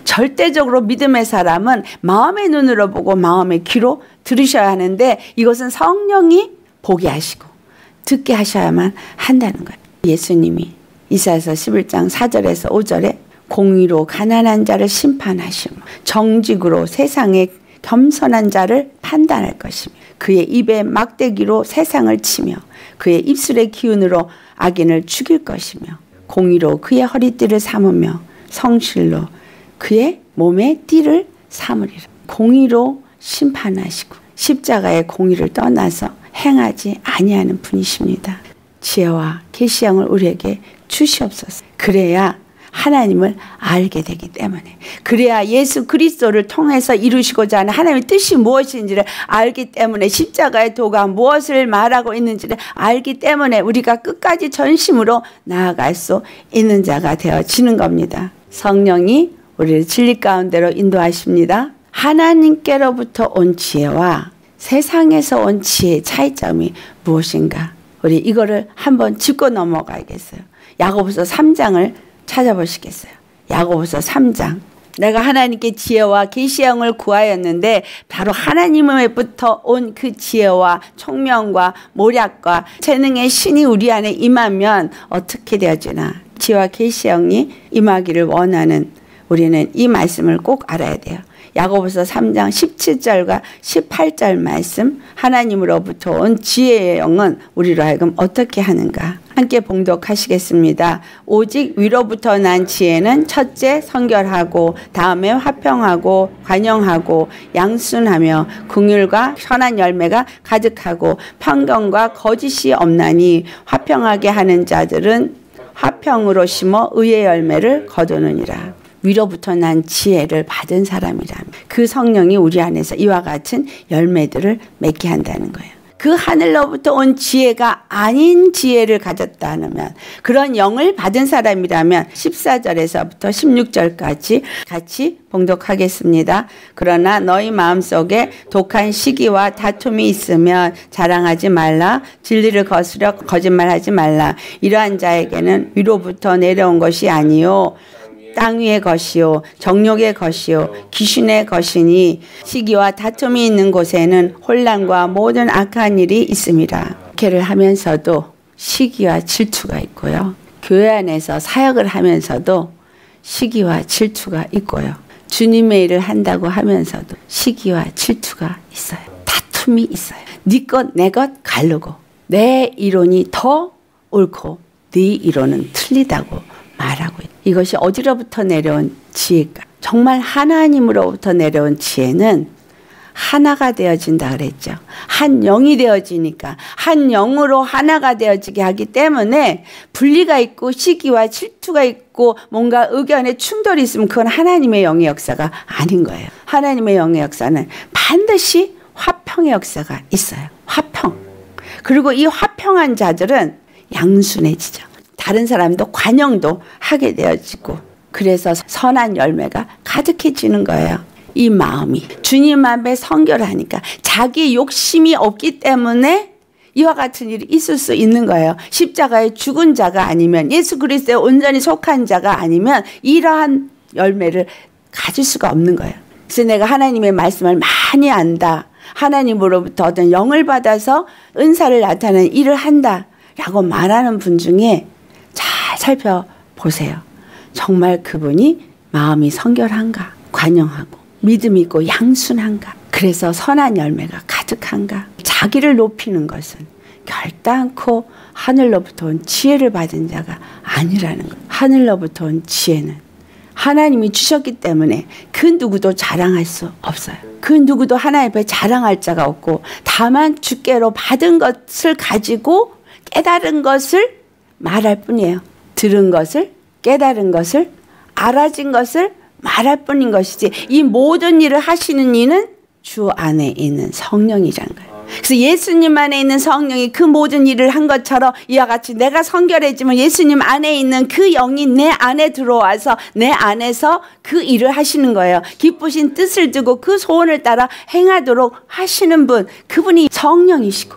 절대적으로 믿음의 사람은 마음의 눈으로 보고 마음의 귀로 들으셔야 하는데 이것은 성령이 보게 하시고 듣게 하셔야만 한다는 거예요. 예수님이 이사야서 11장 4절에서 5절에 공의로 가난한 자를 심판하시고 정직으로 세상의 겸손한 자를 판단할 것이며 그의 입에 막대기로 세상을 치며 그의 입술의 기운으로 악인을 죽일 것이며 공의로 그의 허리띠를 삼으며 성실로 그의 몸에 띠를 삼으리라. 공의로 심판하시고 십자가의 공의를 떠나서 행하지 아니하는 분이십니다. 지혜와 계시양을 우리에게 주시옵소서. 그래야 하나님을 알게 되기 때문에 그래야 예수 그리스도를 통해서 이루시고자 하는 하나님의 뜻이 무엇인지를 알기 때문에 십자가의 도가 무엇을 말하고 있는지를 알기 때문에 우리가 끝까지 전심으로 나아갈 수 있는 자가 되어지는 겁니다. 성령이 우리를 진리 가운데로 인도하십니다. 하나님께로부터 온 지혜와 세상에서 온 지혜의 차이점이 무엇인가? 우리 이거를 한번 짚고 넘어가겠어요. 야고보서 3장을 찾아보시겠어요. 야고보서 3장. 내가 하나님께 지혜와 계시형을 구하였는데 바로 하나님으로부터 온 그 지혜와 총명과 모략과 재능의 신이 우리 안에 임하면 어떻게 되어지나 지혜와 계시형이 임하기를 원하는 우리는 이 말씀을 꼭 알아야 돼요. 야고보서 3장 17절과 18절 말씀 하나님으로부터 온 지혜의 영은 우리로 하여금 어떻게 하는가 함께 봉독하시겠습니다. 오직 위로부터 난 지혜는 첫째 성결하고 다음에 화평하고 관영하고 양순하며 궁율과 선한 열매가 가득하고 평경과 거짓이 없나니 화평하게 하는 자들은 화평으로 심어 의의 열매를 거두느니라. 위로부터 난 지혜를 받은 사람이라면 그 성령이 우리 안에서 이와 같은 열매들을 맺게 한다는 거예요. 그 하늘로부터 온 지혜가 아닌 지혜를 가졌다 면 그런 영을 받은 사람이라면 14절에서부터 16절까지 같이 봉독하겠습니다. 그러나 너희 마음속에 독한 시기와 다툼이 있으면 자랑하지 말라 진리를 거스려 거짓말하지 말라 이러한 자에게는 위로부터 내려온 것이 아니요 땅 위의 것이요 정욕의 것이요 귀신의 것이니 시기와 다툼이 있는 곳에는 혼란과 모든 악한 일이 있습니다. 교회를 하면서도 시기와 질투가 있고요. 교회 안에서 사역을 하면서도 시기와 질투가 있고요. 주님의 일을 한다고 하면서도 시기와 질투가 있어요. 다툼이 있어요. 네 것, 내 것 가르고 내 이론이 더 옳고 네 이론은 틀리다고 말하고. 이것이 어디로부터 내려온 지혜가 정말 하나님으로부터 내려온 지혜는 하나가 되어진다 그랬죠. 한 영이 되어지니까 한 영으로 하나가 되어지게 하기 때문에 분리가 있고 시기와 질투가 있고 뭔가 의견에 충돌이 있으면 그건 하나님의 영의 역사가 아닌 거예요. 하나님의 영의 역사는 반드시 화평의 역사가 있어요. 화평. 그리고 이 화평한 자들은 양순해지죠. 다른 사람도 관용도 하게 되어지고 그래서 선한 열매가 가득해지는 거예요. 이 마음이 주님 앞에 성결 하니까 자기 욕심이 없기 때문에 이와 같은 일이 있을 수 있는 거예요. 십자가에 죽은 자가 아니면 예수 그리스도에 온전히 속한 자가 아니면 이러한 열매를 가질 수가 없는 거예요. 그래서 내가 하나님의 말씀을 많이 안다. 하나님으로부터 어떤 영을 받아서 은사를 나타내는 일을 한다. 라고 말하는 분 중에 잘 살펴보세요. 정말 그분이 마음이 성결한가, 관영하고, 믿음 있고 양순한가, 그래서 선한 열매가 가득한가, 자기를 높이는 것은 결단코 하늘로부터 온 지혜를 받은 자가 아니라는 것. 하늘로부터 온 지혜는 하나님이 주셨기 때문에 그 누구도 자랑할 수 없어요. 그 누구도 하나님 앞에 자랑할 자가 없고 다만 주께로 받은 것을 가지고 깨달은 것을 말할 뿐이에요. 들은 것을 깨달은 것을 알아진 것을 말할 뿐인 것이지 이 모든 일을 하시는 이는 주 안에 있는 성령이라는 거예요. 그래서 예수님 안에 있는 성령이 그 모든 일을 한 것처럼 이와 같이 내가 성결해지면 예수님 안에 있는 그 영이 내 안에 들어와서 내 안에서 그 일을 하시는 거예요. 기쁘신 뜻을 두고 그 소원을 따라 행하도록 하시는 분, 그분이 성령이시고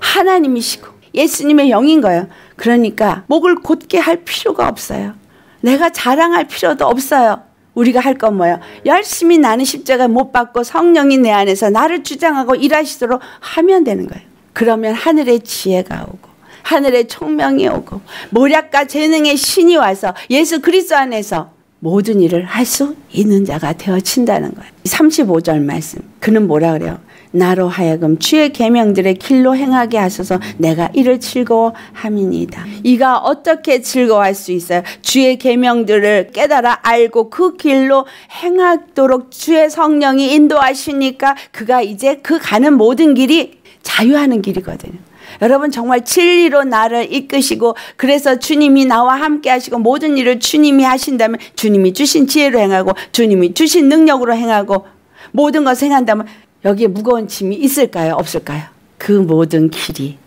하나님이시고 예수님의 영인 거예요. 그러니까 목을 곧게 할 필요가 없어요. 내가 자랑할 필요도 없어요. 우리가 할 건 뭐예요? 열심히 나는 십자가 못 받고 성령이 내 안에서 나를 주장하고 일하시도록 하면 되는 거예요. 그러면 하늘의 지혜가 오고 하늘의 총명이 오고 모략과 재능의 신이 와서 예수 그리스도 안에서 모든 일을 할 수 있는 자가 되어친다는 거예요. 35절 말씀. 그는 뭐라 그래요? 나로 하여금 주의 계명들의 길로 행하게 하소서 내가 이를 즐거워함이니이다. 이가 어떻게 즐거워할 수 있어요? 주의 계명들을 깨달아 알고 그 길로 행하도록 주의 성령이 인도하시니까 그가 이제 그 가는 모든 길이 자유하는 길이거든요. 여러분 정말 진리로 나를 이끄시고 그래서 주님이 나와 함께 하시고 모든 일을 주님이 하신다면 주님이 주신 지혜로 행하고 주님이 주신 능력으로 행하고 모든 것을 행한다면 여기에 무거운 짐이 있을까요? 없을까요? 그 모든 길이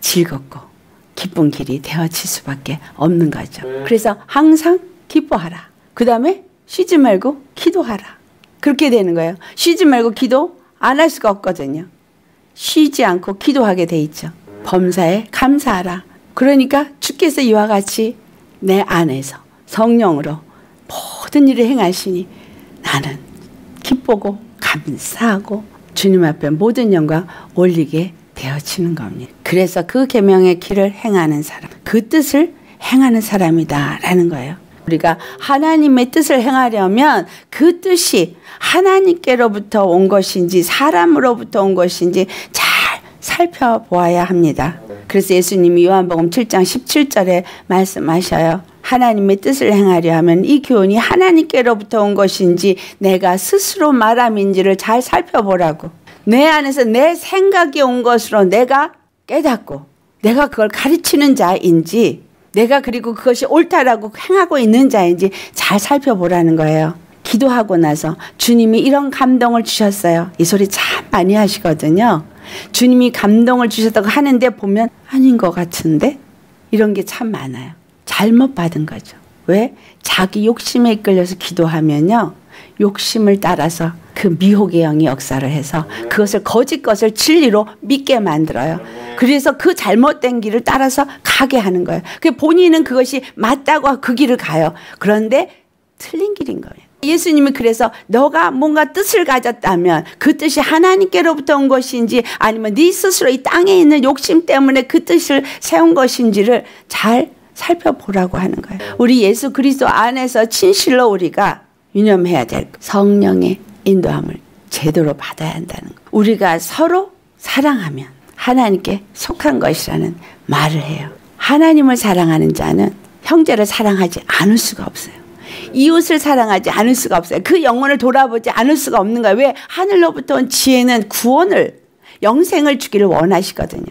즐겁고 기쁜 길이 되어질 수밖에 없는 거죠. 네. 그래서 항상 기뻐하라. 그 다음에 쉬지 말고 기도하라. 그렇게 되는 거예요. 쉬지 말고 기도 안 할 수가 없거든요. 쉬지 않고 기도하게 돼 있죠. 범사에 감사하라. 그러니까 주께서 이와 같이 내 안에서 성령으로 모든 일을 행하시니 나는 기쁘고 감사하고 주님 앞에 모든 영광 올리게 되어지는 겁니다. 그래서 그 계명의 길을 행하는 사람, 그 뜻을 행하는 사람이다라는 거예요. 우리가 하나님의 뜻을 행하려면 그 뜻이 하나님께로부터 온 것인지 사람으로부터 온 것인지 잘 살펴보아야 합니다. 그래서 예수님이 요한복음 7장 17절에 말씀하셔요. 하나님의 뜻을 행하려 하면 이 교훈이 하나님께로부터 온 것인지 내가 스스로 말함인지를 잘 살펴보라고. 내 안에서 내 생각이 온 것으로 내가 깨닫고 내가 그걸 가르치는 자인지 내가 그리고 그것이 옳다라고 행하고 있는 자인지 잘 살펴보라는 거예요. 기도하고 나서 주님이 이런 감동을 주셨어요. 이 소리 참 많이 하시거든요. 주님이 감동을 주셨다고 하는데 보면 아닌 것 같은데 이런 게 참 많아요. 잘못 받은 거죠. 왜? 자기 욕심에 이끌려서 기도하면요. 욕심을 따라서 그 미혹의 영이 역사를 해서 그것을 거짓 것을 진리로 믿게 만들어요. 그래서 그 잘못된 길을 따라서 가게 하는 거예요. 그 본인은 그것이 맞다고 그 길을 가요. 그런데 틀린 길인 거예요. 예수님이 그래서 너가 뭔가 뜻을 가졌다면 그 뜻이 하나님께로부터 온 것인지 아니면 네 스스로 이 땅에 있는 욕심 때문에 그 뜻을 세운 것인지를 잘 살펴보라고 하는 거예요. 우리 예수 그리스도 안에서 진실로 우리가 유념해야 될 성령의 인도함을 제대로 받아야 한다는 거. 우리가 서로 사랑하면 하나님께 속한 것이라는 말을 해요. 하나님을 사랑하는 자는 형제를 사랑하지 않을 수가 없어요. 이웃을 사랑하지 않을 수가 없어요. 그 영혼을 돌아보지 않을 수가 없는 거예요. 왜? 하늘로부터 온 지혜는 구원을, 영생을 주기를 원하시거든요.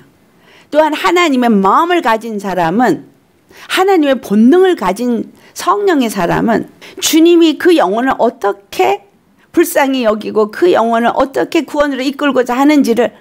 또한 하나님의 마음을 가진 사람은 하나님의 본능을 가진 성령의 사람은 주님이 그 영혼을 어떻게 불쌍히 여기고 그 영혼을 어떻게 구원으로 이끌고자 하는지를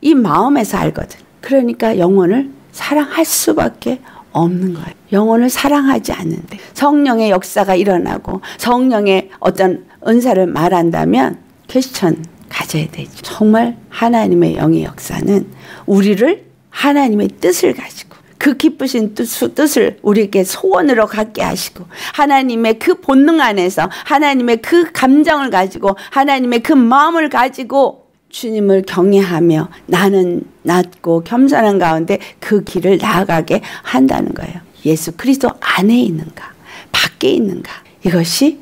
이 마음에서 알거든. 그러니까 영혼을 사랑할 수밖에 없는 거예요. 영혼을 사랑하지 않는데 성령의 역사가 일어나고 성령의 어떤 은사를 말한다면 퀘스천 가져야 되죠. 정말 하나님의 영의 역사는 우리를 하나님의 뜻을 가지고 그 기쁘신 뜻, 을 우리에게 소원으로 갖게 하시고 하나님의 그 본능 안에서 하나님의 그 감정을 가지고 하나님의 그 마음을 가지고 주님을 경외하며 나는 낮고 겸손한 가운데 그 길을 나아가게 한다는 거예요. 예수 그리스도 안에 있는가 밖에 있는가 이것이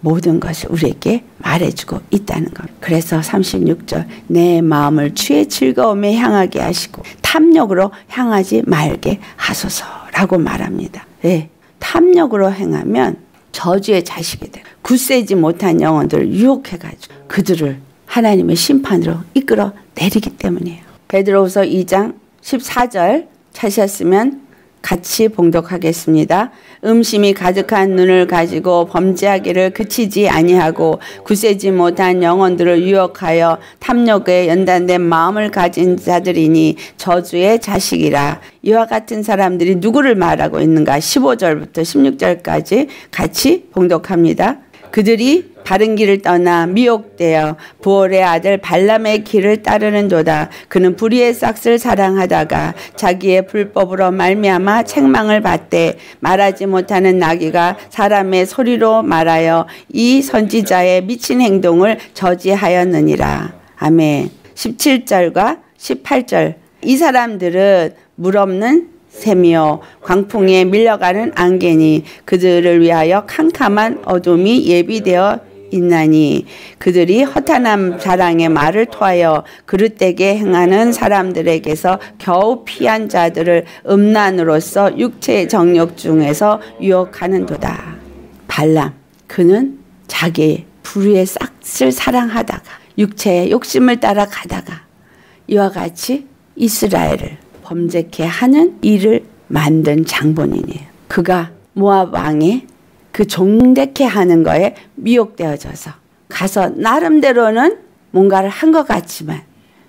모든 것을 우리에게 말해주고 있다는 것. 그래서 36절 내 마음을 주의 즐거움에 향하게 하시고 탐욕으로 향하지 말게 하소서라고 말합니다. 네, 탐욕으로 행하면 저주의 자식이 돼. 굳세지 못한 영혼들을 유혹해가지고 그들을 하나님의 심판으로 이끌어 내리기 때문이에요. 베드로후서 2장 14절 찾으셨으면 같이 봉독하겠습니다. 음심이 가득한 눈을 가지고 범죄하기를 그치지 아니하고 구세지 못한 영혼들을 유혹하여 탐욕에 연단된 마음을 가진 자들이니 저주의 자식이라. 이와 같은 사람들이 누구를 말하고 있는가? 15절부터 16절까지 같이 봉독합니다. 그들이 바른 길을 떠나 미혹되어 부올의 아들 발람의 길을 따르는도다. 그는 불의의 싹을 사랑하다가 자기의 불법으로 말미암아 책망을 받되 말하지 못하는 나귀가 사람의 소리로 말하여 이 선지자의 미친 행동을 저지하였느니라. 아멘. 17절과 18절. 이 사람들은 물 없는 샘이요 광풍에 밀려가는 안개니 그들을 위하여 캄캄한 어둠이 예비되어 있나니 그들이 허탄함 자랑의 말을 토하여 그릇되게 행하는 사람들에게서 겨우 피한 자들을 음란으로서 육체의 정욕 중에서 유혹하는도다. 발람 그는 자기 불의의 싹을 사랑하다가 육체의 욕심을 따라 가다가 이와 같이 이스라엘을 범죄케 하는 일을 만든 장본인이에요. 그가 모압 왕의 그 종대케 하는 거에 미혹되어져서 가서 나름대로는 뭔가를 한 것 같지만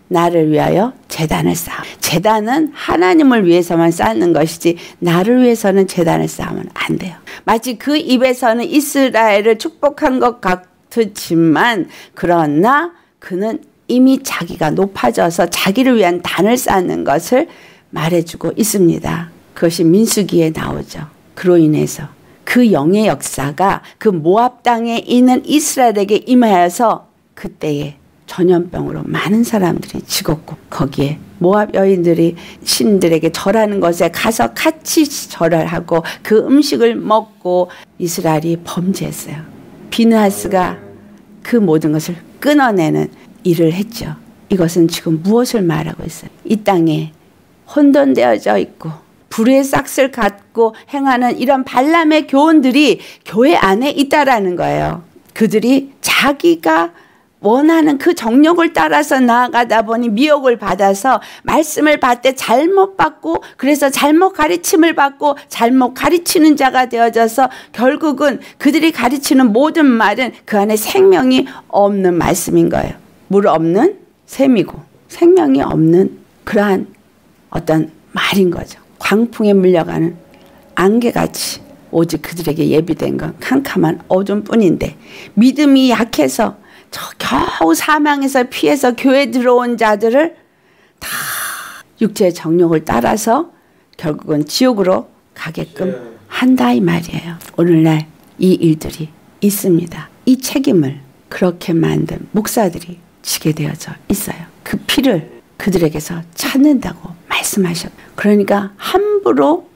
나를 위하여 재단을 쌓아. 재단은 하나님을 위해서만 쌓는 것이지 나를 위해서는 재단을 쌓으면 안 돼요. 마치 그 입에서는 이스라엘을 축복한 것 같지만 그러나 그는 이미 자기가 높아져서 자기를 위한 단을 쌓는 것을 말해주고 있습니다. 그것이 민수기에 나오죠. 그로 인해서 그 영의 역사가 그 모압 땅에 있는 이스라엘에게 임하여서 그때에 전염병으로 많은 사람들이 죽었고 거기에 모압 여인들이 신들에게 절하는 것에 가서 같이 절을 하고 그 음식을 먹고 이스라엘이 범죄했어요. 비느하스가 그 모든 것을 끊어내는 일을 했죠. 이것은 지금 무엇을 말하고 있어요? 이 땅에 혼돈되어져 있고 불의 싹을 갖고 행하는 이런 발람의 교훈들이 교회 안에 있다라는 거예요. 그들이 자기가 원하는 그 정욕을 따라서 나아가다 보니 미혹을 받아서 말씀을 받되 잘못 받고 그래서 잘못 가르침을 받고 잘못 가르치는 자가 되어져서 결국은 그들이 가르치는 모든 말은 그 안에 생명이 없는 말씀인 거예요. 물 없는 샘이고 생명이 없는 그러한 어떤 말인 거죠. 광풍에 물려가는 안개같이 오직 그들에게 예비된 건 캄캄한 어둠뿐인데 믿음이 약해서 저 겨우 사망에서 피해서 교회 들어온 자들을 다 육체의 정욕을 따라서 결국은 지옥으로 가게끔 한다 이 말이에요. 오늘날 이 일들이 있습니다. 이 책임을 그렇게 만든 목사들이 지게 되어져 있어요. 그 피를 그들에게서 찾는다고 말씀하셨. 그러니까 함부로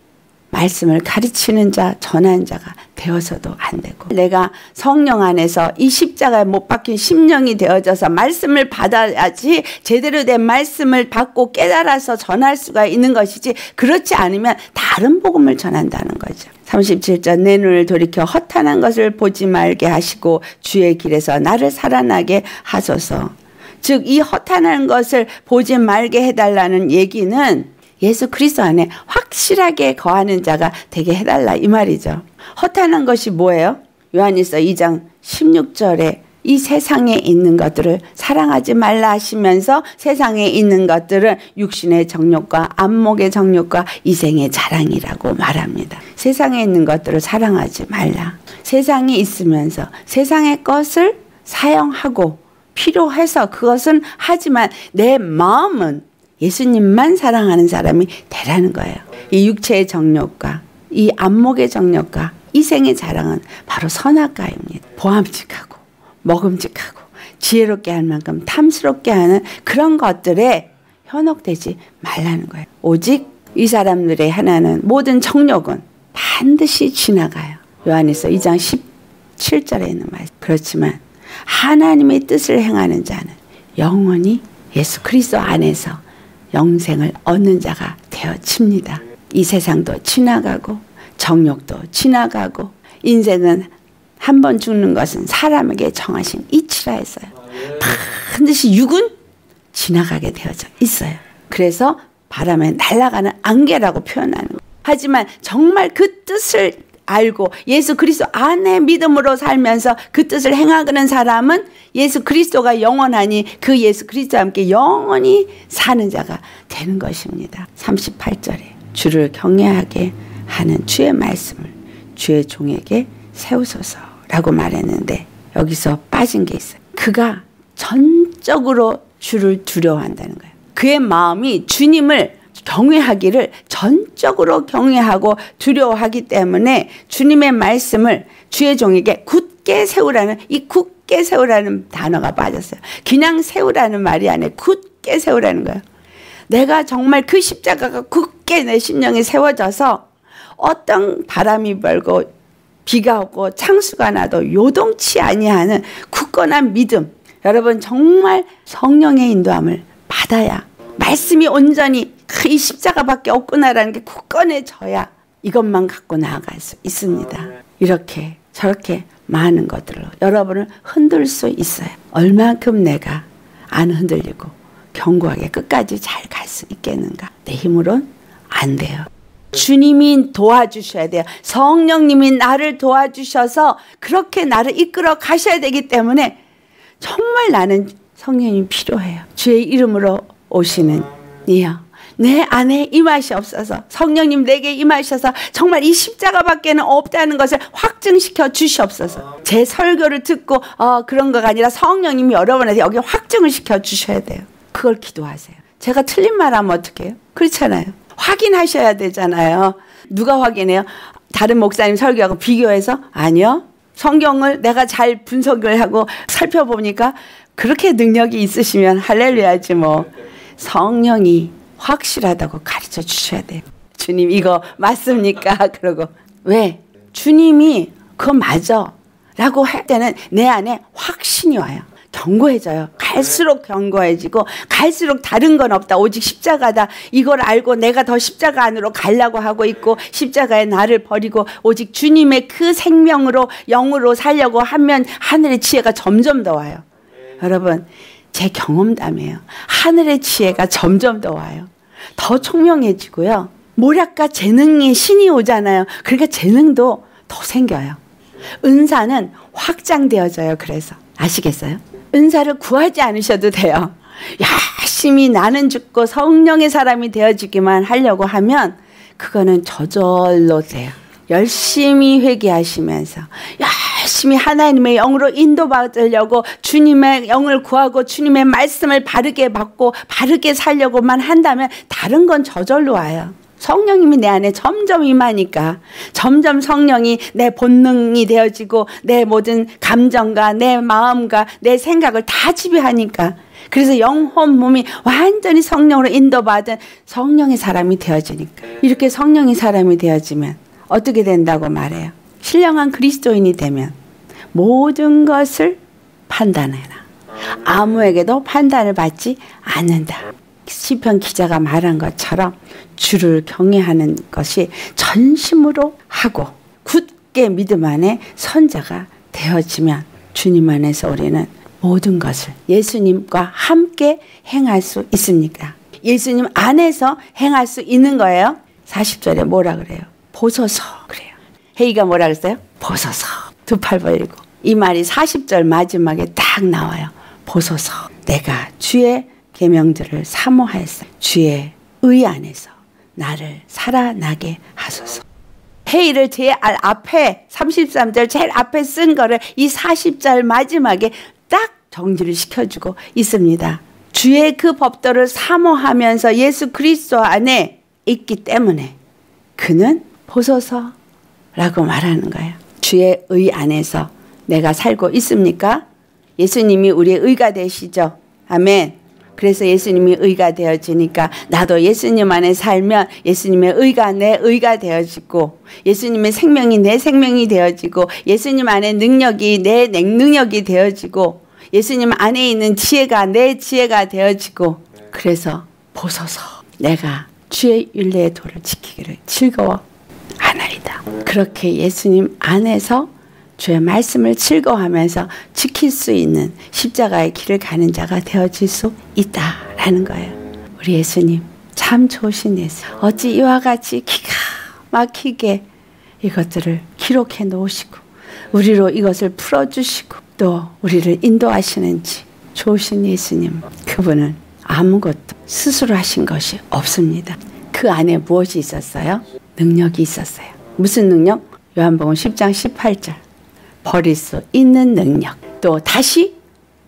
말씀을 가르치는 자, 전하는 자가 되어서도 안 되고 내가 성령 안에서 이 십자가에 못 박힌 심령이 되어져서 말씀을 받아야지 제대로 된 말씀을 받고 깨달아서 전할 수가 있는 것이지 그렇지 않으면 다른 복음을 전한다는 거죠. 37절 내 눈을 돌이켜 허탄한 것을 보지 말게 하시고 주의 길에서 나를 살아나게 하소서. 즉 이 허탄한 것을 보지 말게 해달라는 얘기는 예수 그리스도 안에 확실하게 거하는 자가 되게 해달라 이 말이죠. 허탄한 것이 뭐예요? 요한일서 2장 16절에 이 세상에 있는 것들을 사랑하지 말라 하시면서 세상에 있는 것들은 육신의 정욕과 안목의 정욕과 이생의 자랑이라고 말합니다. 세상에 있는 것들을 사랑하지 말라. 세상에 있으면서 세상의 것을 사용하고 필요해서 그것은 하지만 내 마음은 예수님만 사랑하는 사람이 되라는 거예요. 이 육체의 정욕과 이 안목의 정욕과 이 생의 자랑은 바로 선악과입니다. 보암직하고 먹음직하고 지혜롭게 할 만큼 탐스럽게 하는 그런 것들에 현혹되지 말라는 거예요. 오직 이 사람들의 하나는 모든 정욕은 반드시 지나가요. 요한에서 2장 17절에 있는 말. 그렇지만 하나님의 뜻을 행하는 자는 영원히 예수 그리스도 안에서 영생을 얻는 자가 되어집니다. 이 세상도 지나가고 정욕도 지나가고 인생은 한 번 죽는 것은 사람에게 정하신 이치라 했어요. 반드시 육은 지나가게 되어져 있어요. 그래서 바람에 날아가는 안개라고 표현하는 거. 하지만 정말 그 뜻을 알고 예수 그리스도 안에 믿음으로 살면서 그 뜻을 행하는 사람은 예수 그리스도가 영원하니 그 예수 그리스도와 함께 영원히 사는 자가 되는 것입니다. 38절에 주를 경외하게 하는 주의 말씀을 주의 종에게 세우소서라고 말했는데 여기서 빠진 게 있어요. 그가 전적으로 주를 두려워한다는 거예요. 그의 마음이 주님을 경외하기를 전적으로 경외하고 두려워하기 때문에 주님의 말씀을 주의 종에게 굳게 세우라는 이 굳게 세우라는 단어가 빠졌어요. 그냥 세우라는 말이 아니에 굳게 세우라는 거예요. 내가 정말 그 십자가가 굳게 내 심령에 세워져서 어떤 바람이 불고 비가 오고 창수가 나도 요동치 아니하는 굳건한 믿음. 여러분 정말 성령의 인도함을 받아야 말씀이 온전히 이 십자가밖에 없구나라는 게 굳건해져야 이것만 갖고 나아갈 수 있습니다. 이렇게 저렇게 많은 것들로 여러분을 흔들 수 있어요. 얼만큼 내가 안 흔들리고 견고하게 끝까지 잘 갈 수 있겠는가? 내 힘으론 안 돼요. 주님이 도와주셔야 돼요. 성령님이 나를 도와주셔서 그렇게 나를 이끌어 가셔야 되기 때문에 정말 나는 성령이 필요해요. 주의 이름으로 오시는 이여. 내 안에 임하시옵소서. 성령님 내게 임하셔서 정말 이 십자가밖에는 없다는 것을 확증시켜 주시옵소서. 제 설교를 듣고 어, 그런 거가 아니라 성령님이 여러분한테 여기 확증을 시켜 주셔야 돼요. 그걸 기도하세요. 제가 틀린 말 하면 어떡해요? 그렇잖아요. 확인하셔야 되잖아요. 누가 확인해요? 다른 목사님 설교하고 비교해서? 아니요. 성경을 내가 잘 분석을 하고 살펴보니까 그렇게 능력이 있으시면 할렐루야지 뭐. 성령이 확실하다고 가르쳐 주셔야 돼요. 주님 이거 맞습니까? 그러고 왜? 주님이 그거 맞아. 라고 할 때는 내 안에 확신이 와요. 견고해져요. 갈수록 견고해지고 갈수록 다른 건 없다. 오직 십자가다. 이걸 알고 내가 더 십자가 안으로 가려고 하고 있고 십자가에 나를 버리고 오직 주님의 그 생명으로 영으로 살려고 하면 하늘의 지혜가 점점 더 와요. 여러분 제 경험담이에요. 하늘의 지혜가 점점 더 와요. 더 총명해지고요. 뭐랄까 재능이 신이 오잖아요. 그러니까 재능도 더 생겨요. 은사는 확장되어져요. 그래서 아시겠어요? 은사를 구하지 않으셔도 돼요. 열심히 나는 죽고 성령의 사람이 되어지기만 하려고 하면 그거는 저절로 돼요. 열심히 회개하시면서 열심히 하나님의 영으로 인도받으려고 주님의 영을 구하고 주님의 말씀을 바르게 받고 바르게 살려고만 한다면 다른 건 저절로 와요. 성령님이 내 안에 점점 임하니까 점점 성령이 내 본능이 되어지고 내 모든 감정과 내 마음과 내 생각을 다 지배하니까 그래서 영혼 몸이 완전히 성령으로 인도받은 성령의 사람이 되어지니까 이렇게 성령의 사람이 되어지면 어떻게 된다고 말해요? 신령한 그리스도인이 되면 모든 것을 판단해라. 아무에게도 판단을 받지 않는다. 시편 기자가 말한 것처럼 주를 경외하는 것이 전심으로 하고 굳게 믿음 안에 선자가 되어지면 주님 안에서 우리는 모든 것을 예수님과 함께 행할 수 있습니까? 예수님 안에서 행할 수 있는 거예요. 40절에 뭐라 그래요? 보소서 그래요. 헤이가 뭐라 그랬어요? 보소서 두 팔 벌리고 이 말이 40절 마지막에 딱 나와요. 보소서 내가 주의 계명들을 사모하였어. 주의 의 안에서 나를 살아나게 하소서. 회의를 제 앞에 33절 제일 앞에 쓴 거를 이 40절 마지막에 딱 정지를 시켜주고 있습니다. 주의 그 법도를 사모하면서 예수 그리스도 안에 있기 때문에 그는 보소서라고 말하는 거예요. 주의 의 안에서 내가 살고 있습니까? 예수님이 우리의 의가 되시죠. 아멘. 그래서 예수님이 의가 되어지니까 나도 예수님 안에 살면 예수님의 의가 내 의가 되어지고 예수님의 생명이 내 생명이 되어지고 예수님 안에 능력이 내 능력이 되어지고 예수님 안에 있는 지혜가 내 지혜가 되어지고 그래서 보소서 내가 주의 윤례의 도를 지키기를 즐거워 하나이다. 그렇게 예수님 안에서 주의 말씀을 즐거워하면서 지킬 수 있는 십자가의 길을 가는 자가 되어질 수 있다라는 거예요. 우리 예수님 참 좋으신 예수. 어찌 이와 같이 기가 막히게 이것들을 기록해 놓으시고 우리로 이것을 풀어주시고 또 우리를 인도하시는지 좋으신 예수님 그분은 아무것도 스스로 하신 것이 없습니다. 그 안에 무엇이 있었어요? 능력이 있었어요. 무슨 능력? 요한복음 10장 18절. 버릴 수 있는 능력, 또 다시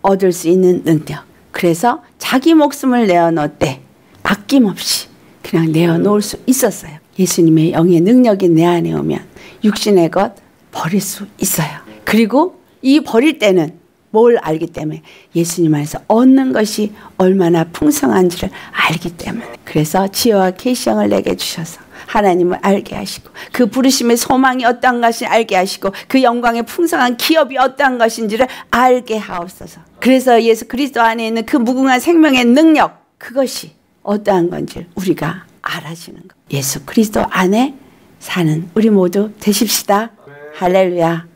얻을 수 있는 능력. 그래서 자기 목숨을 내어놓되 아낌없이 그냥 내어놓을 수 있었어요. 예수님의 영의 능력이 내 안에 오면 육신의 것 버릴 수 있어요. 그리고 이 버릴 때는 뭘 알기 때문에 예수님 안에서 얻는 것이 얼마나 풍성한지를 알기 때문에 그래서 지혜와 계시형을 내게 주셔서 하나님을 알게 하시고 그 부르심의 소망이 어떠한 것이 알게 하시고 그 영광의 풍성한 기업이 어떠한 것인지를 알게 하옵소서. 그래서 예수 그리스도 안에 있는 그 무궁한 생명의 능력 그것이 어떠한 건지 우리가 알아지는 것. 예수 그리스도 안에 사는 우리 모두 되십시다. 할렐루야.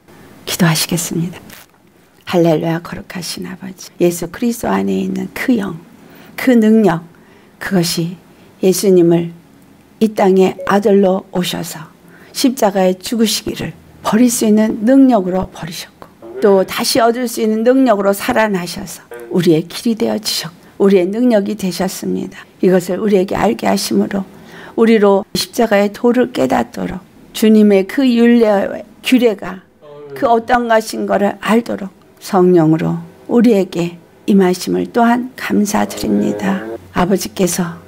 기도하시겠습니다. 할렐루야 거룩하신 아버지. 예수 그리스도 안에 있는 그 영, 그 능력, 그것이 예수님을 이 땅에 아들로 오셔서 십자가에 죽으시기를 버릴 수 있는 능력으로 버리셨고 또 다시 얻을 수 있는 능력으로 살아나셔서 우리의 길이 되어 지셨고 우리의 능력이 되셨습니다. 이것을 우리에게 알게 하심으로 우리로 십자가의 도를 깨닫도록 주님의 그 윤례 규례가 그 어떤 것인 것을 알도록 성령으로 우리에게 임하심을 또한 감사드립니다. 아버지께서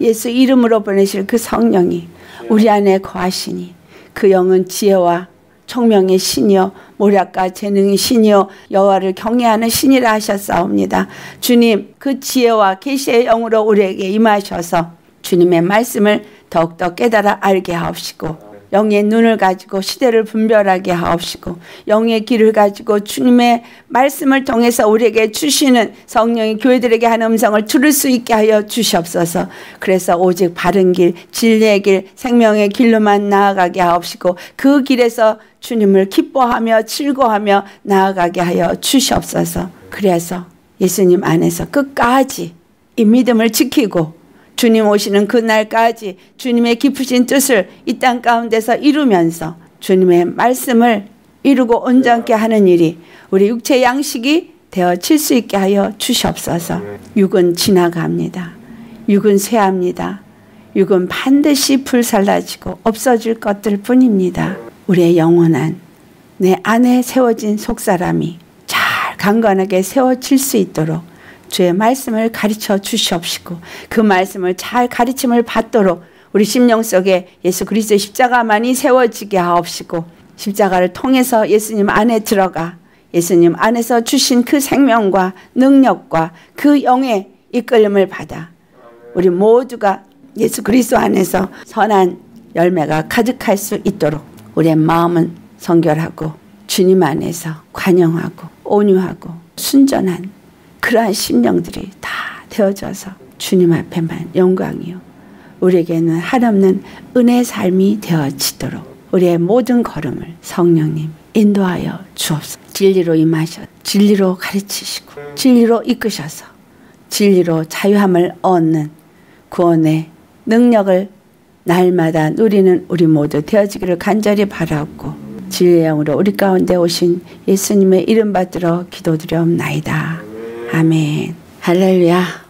예수 이름으로 보내실 그 성령이 우리 안에 거하시니 그 영은 지혜와 총명의 신이요 모략과 재능의 신이요 여호와를 경외하는 신이라 하셨사옵니다. 주님 그 지혜와 계시의 영으로 우리에게 임하셔서 주님의 말씀을 더욱더 깨달아 알게 하옵시고 영의 눈을 가지고 시대를 분별하게 하옵시고 영의 길을 가지고 주님의 말씀을 통해서 우리에게 주시는 성령이 교회들에게 하는 음성을 들을 수 있게 하여 주시옵소서. 그래서 오직 바른 길, 진리의 길, 생명의 길로만 나아가게 하옵시고 그 길에서 주님을 기뻐하며 즐거하며 나아가게 하여 주시옵소서. 그래서 예수님 안에서 끝까지 이 믿음을 지키고 주님 오시는 그날까지 주님의 깊으신 뜻을 이 땅 가운데서 이루면서 주님의 말씀을 이루고 온전케 하는 일이 우리 육체 양식이 되어질 수 있게 하여 주시옵소서. 육은 지나갑니다. 육은 쇠합니다. 육은 반드시 불살라지고 없어질 것들 뿐입니다. 우리의 영원한 내 안에 세워진 속사람이 잘 강건하게 세워질 수 있도록 주의 말씀을 가르쳐 주시옵시고 그 말씀을 잘 가르침을 받도록 우리 심령 속에 예수 그리스도의 십자가만이 세워지게 하옵시고 십자가를 통해서 예수님 안에 들어가 예수님 안에서 주신 그 생명과 능력과 그 영의 이끌림을 받아 우리 모두가 예수 그리스도 안에서 선한 열매가 가득할 수 있도록 우리의 마음은 성결하고 주님 안에서 관영하고 온유하고 순전한 그러한 심령들이 다 되어져서 주님 앞에만 영광이요. 우리에게는 한없는 은혜 삶이 되어지도록 우리의 모든 걸음을 성령님 인도하여 주옵소서. 진리로 임하셔 진리로 가르치시고 진리로 이끄셔서 진리로 자유함을 얻는 구원의 능력을 날마다 누리는 우리 모두 되어지기를 간절히 바라고 지혜의 영으로 우리 가운데 오신 예수님의 이름 받들어 기도드려옵나이다. 아멘. 할렐루야.